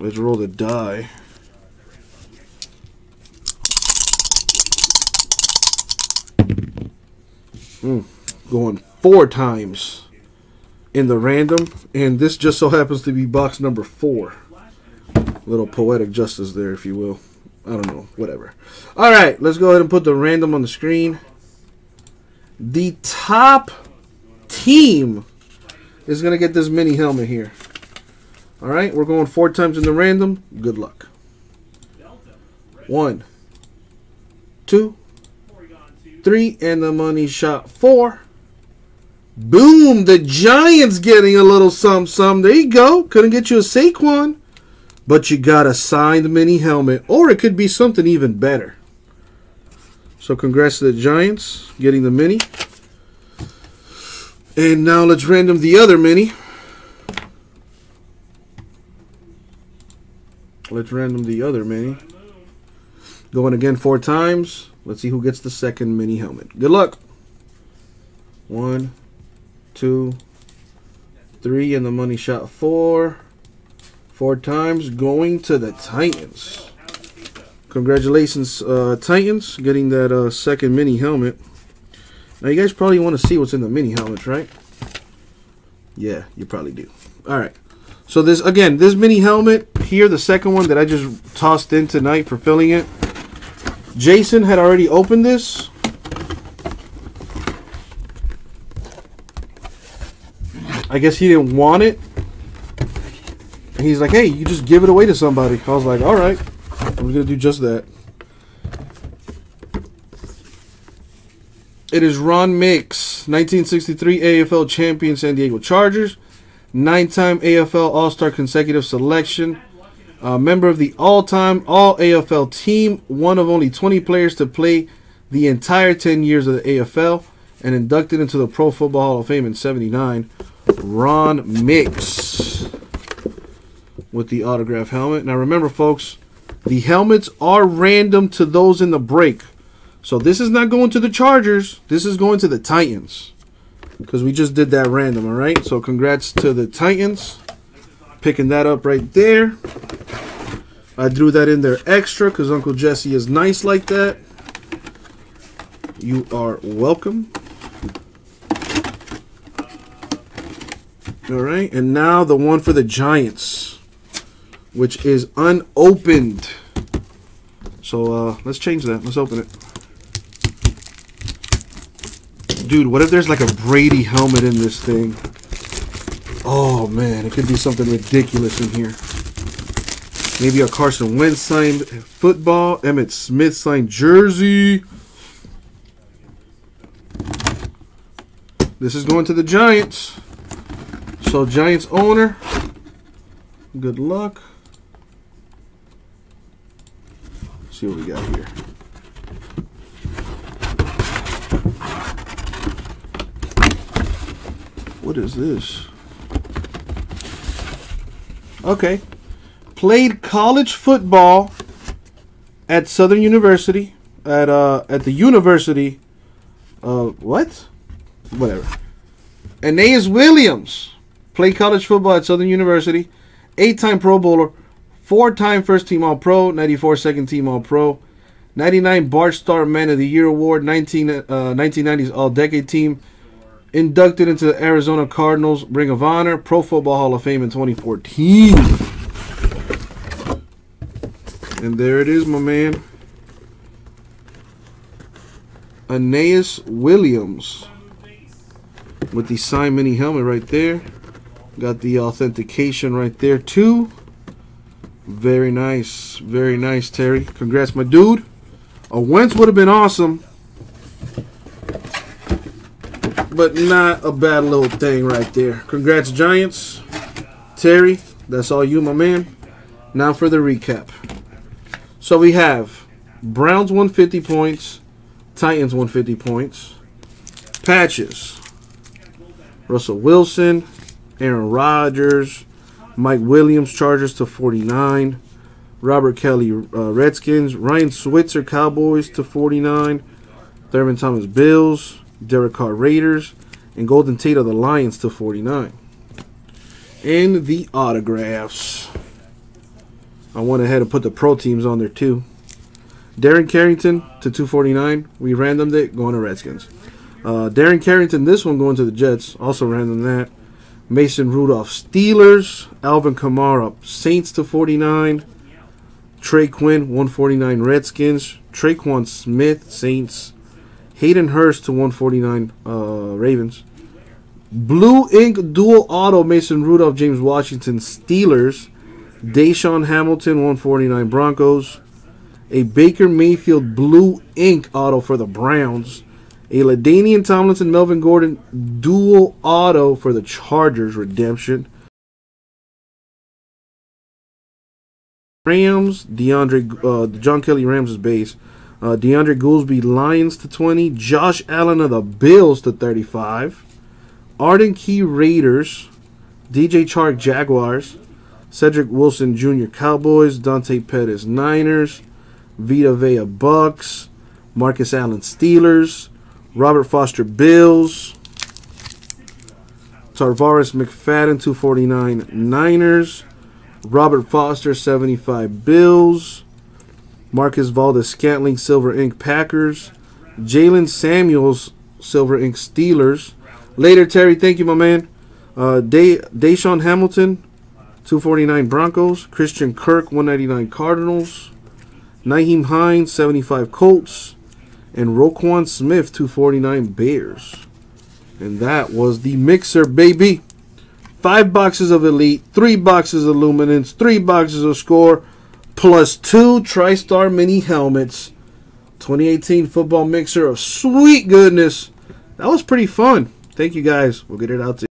Speaker 1: Let's roll the die. Mm, going four times in the random, and this just so happens to be box number four. Little poetic justice there, if you will. I don't know, whatever. All right, let's go ahead and put the random on the screen. The top team is going to get this mini helmet here. All right, we're going four times in the random. Good luck.
Speaker 2: One, two, three,
Speaker 1: One, two,
Speaker 2: Porygon 2.
Speaker 1: three, and the money shot four. Boom! The Giants getting a little some some. There you go. Couldn't get you a Saquon, but you got a signed mini helmet, or it could be something even better. So congrats to the Giants getting the mini. And now let's random the other mini. Let's random the other mini. Going again four times. Let's see who gets the second mini helmet. Good luck. One, two, three, and the money shot four. Four times going to the Titans. Congratulations, uh, Titans, getting that uh, second mini helmet. Now, you guys probably want to see what's in the mini helmets, right? Yeah, you probably do. All right. So this again, this mini helmet here, the second one that I just tossed in tonight for filling it. Jason had already opened this. I guess he didn't want it. And he's like, hey, you just give it away to somebody. I was like, all right, I'm going to do just that. It is Ron Mix, 1963 AFL champion San Diego Chargers, nine time AFL All Star consecutive selection, a member of the all time All AFL team, one of only 20 players to play the entire 10 years of the AFL, and inducted into the Pro Football Hall of Fame in 79. Ron Mix with the autograph helmet. Now remember, folks, the helmets are random to those in the break. So this is not going to the Chargers. This is going to the Titans. Because we just did that random, all right? So congrats to the Titans. Picking that up right there. I threw that in there extra because Uncle Jesse is nice like that. You are welcome. All right, and now the one for the Giants, which is unopened. So uh, let's change that. Let's open it. Dude, what if there's like a Brady helmet in this thing? Oh man, it could be something ridiculous in here. Maybe a Carson Wentz signed football, Emmitt Smith signed jersey. This is going to the Giants. So Giants owner, good luck. Let's see what we got here. What is this? Okay. Played college football at Southern University. At uh at the University uh what? Whatever. Aeneas Williams played college football at Southern University. Eight-time Pro Bowler, four-time first team All Pro, 94 second team All Pro, 99 Bart Starr Man of the Year Award, 19 uh, 1990s All Decade Team, inducted into the Arizona Cardinals Ring of Honor, Pro Football Hall of Fame in 2014. And there it is, my man. Aeneas Williams with the signed mini helmet right there. Got the authentication right there too. Very nice. Very nice, Terry. Congrats, my dude. A Wentz would have been awesome. But not a bad little thing right there. Congrats, Giants. Terry, that's all you, my man. Now for the recap. So we have Browns 150 points, Titans 150 points, patches. Russell Wilson, Aaron Rodgers, Mike Williams, Chargers to 49, Robert Kelley, uh, Redskins, Ryan Switzer, Cowboys to 49, Thurman Thomas, Bills, Derek Carr, Raiders, and Golden Tate of the Lions to 49. And the autographs. I went ahead and put the pro teams on there too. Darren Carrington to 249. We randomed it, going to Redskins. Uh, Darren Carrington, this one going to the Jets. Also random that. Mason Rudolph, Steelers. Alvin Kamara, Saints to 49. Trey Quinn, 149 Redskins. Tre'Quan Smith, Saints. Hayden Hurst to 149 uh, Ravens. Blue Ink Dual Auto, Mason Rudolph, James Washington, Steelers. DaeSean Hamilton, 149 Broncos. A Baker Mayfield Blue Ink Auto for the Browns. A LaDainian Tomlinson, Melvin Gordon dual auto for the Chargers redemption. Rams, DeAndre, uh, John Kelly Rams' is base. Uh, DeAndre Goolsby Lions to 20. Josh Allen of the Bills to 35. Arden Key Raiders. DJ Chark Jaguars. Cedric Wilson Jr. Cowboys. Dante Pettis Niners. Vita Vea Bucks. Marcus Allen Steelers. Robert Foster Bills. Tarvarus McFadden 249 Niners. Robert Foster 75 Bills. Marquez Valdes-Scantling Silver Ink Packers. Jaylen Samuels Silver Ink Steelers. Later, Terry, thank you, my man. Uh, Day DaeSean Hamilton 249 Broncos. Christian Kirk 199 Cardinals. Nyheim Hines, 75 Colts. And Roquan Smith, 249 Bears. And that was the mixer, baby. Five boxes of Elite, three boxes of Luminance, three boxes of Score, plus two TriStar Mini helmets. 2018 football mixer of sweet goodness. That was pretty fun. Thank you guys. We'll get it out to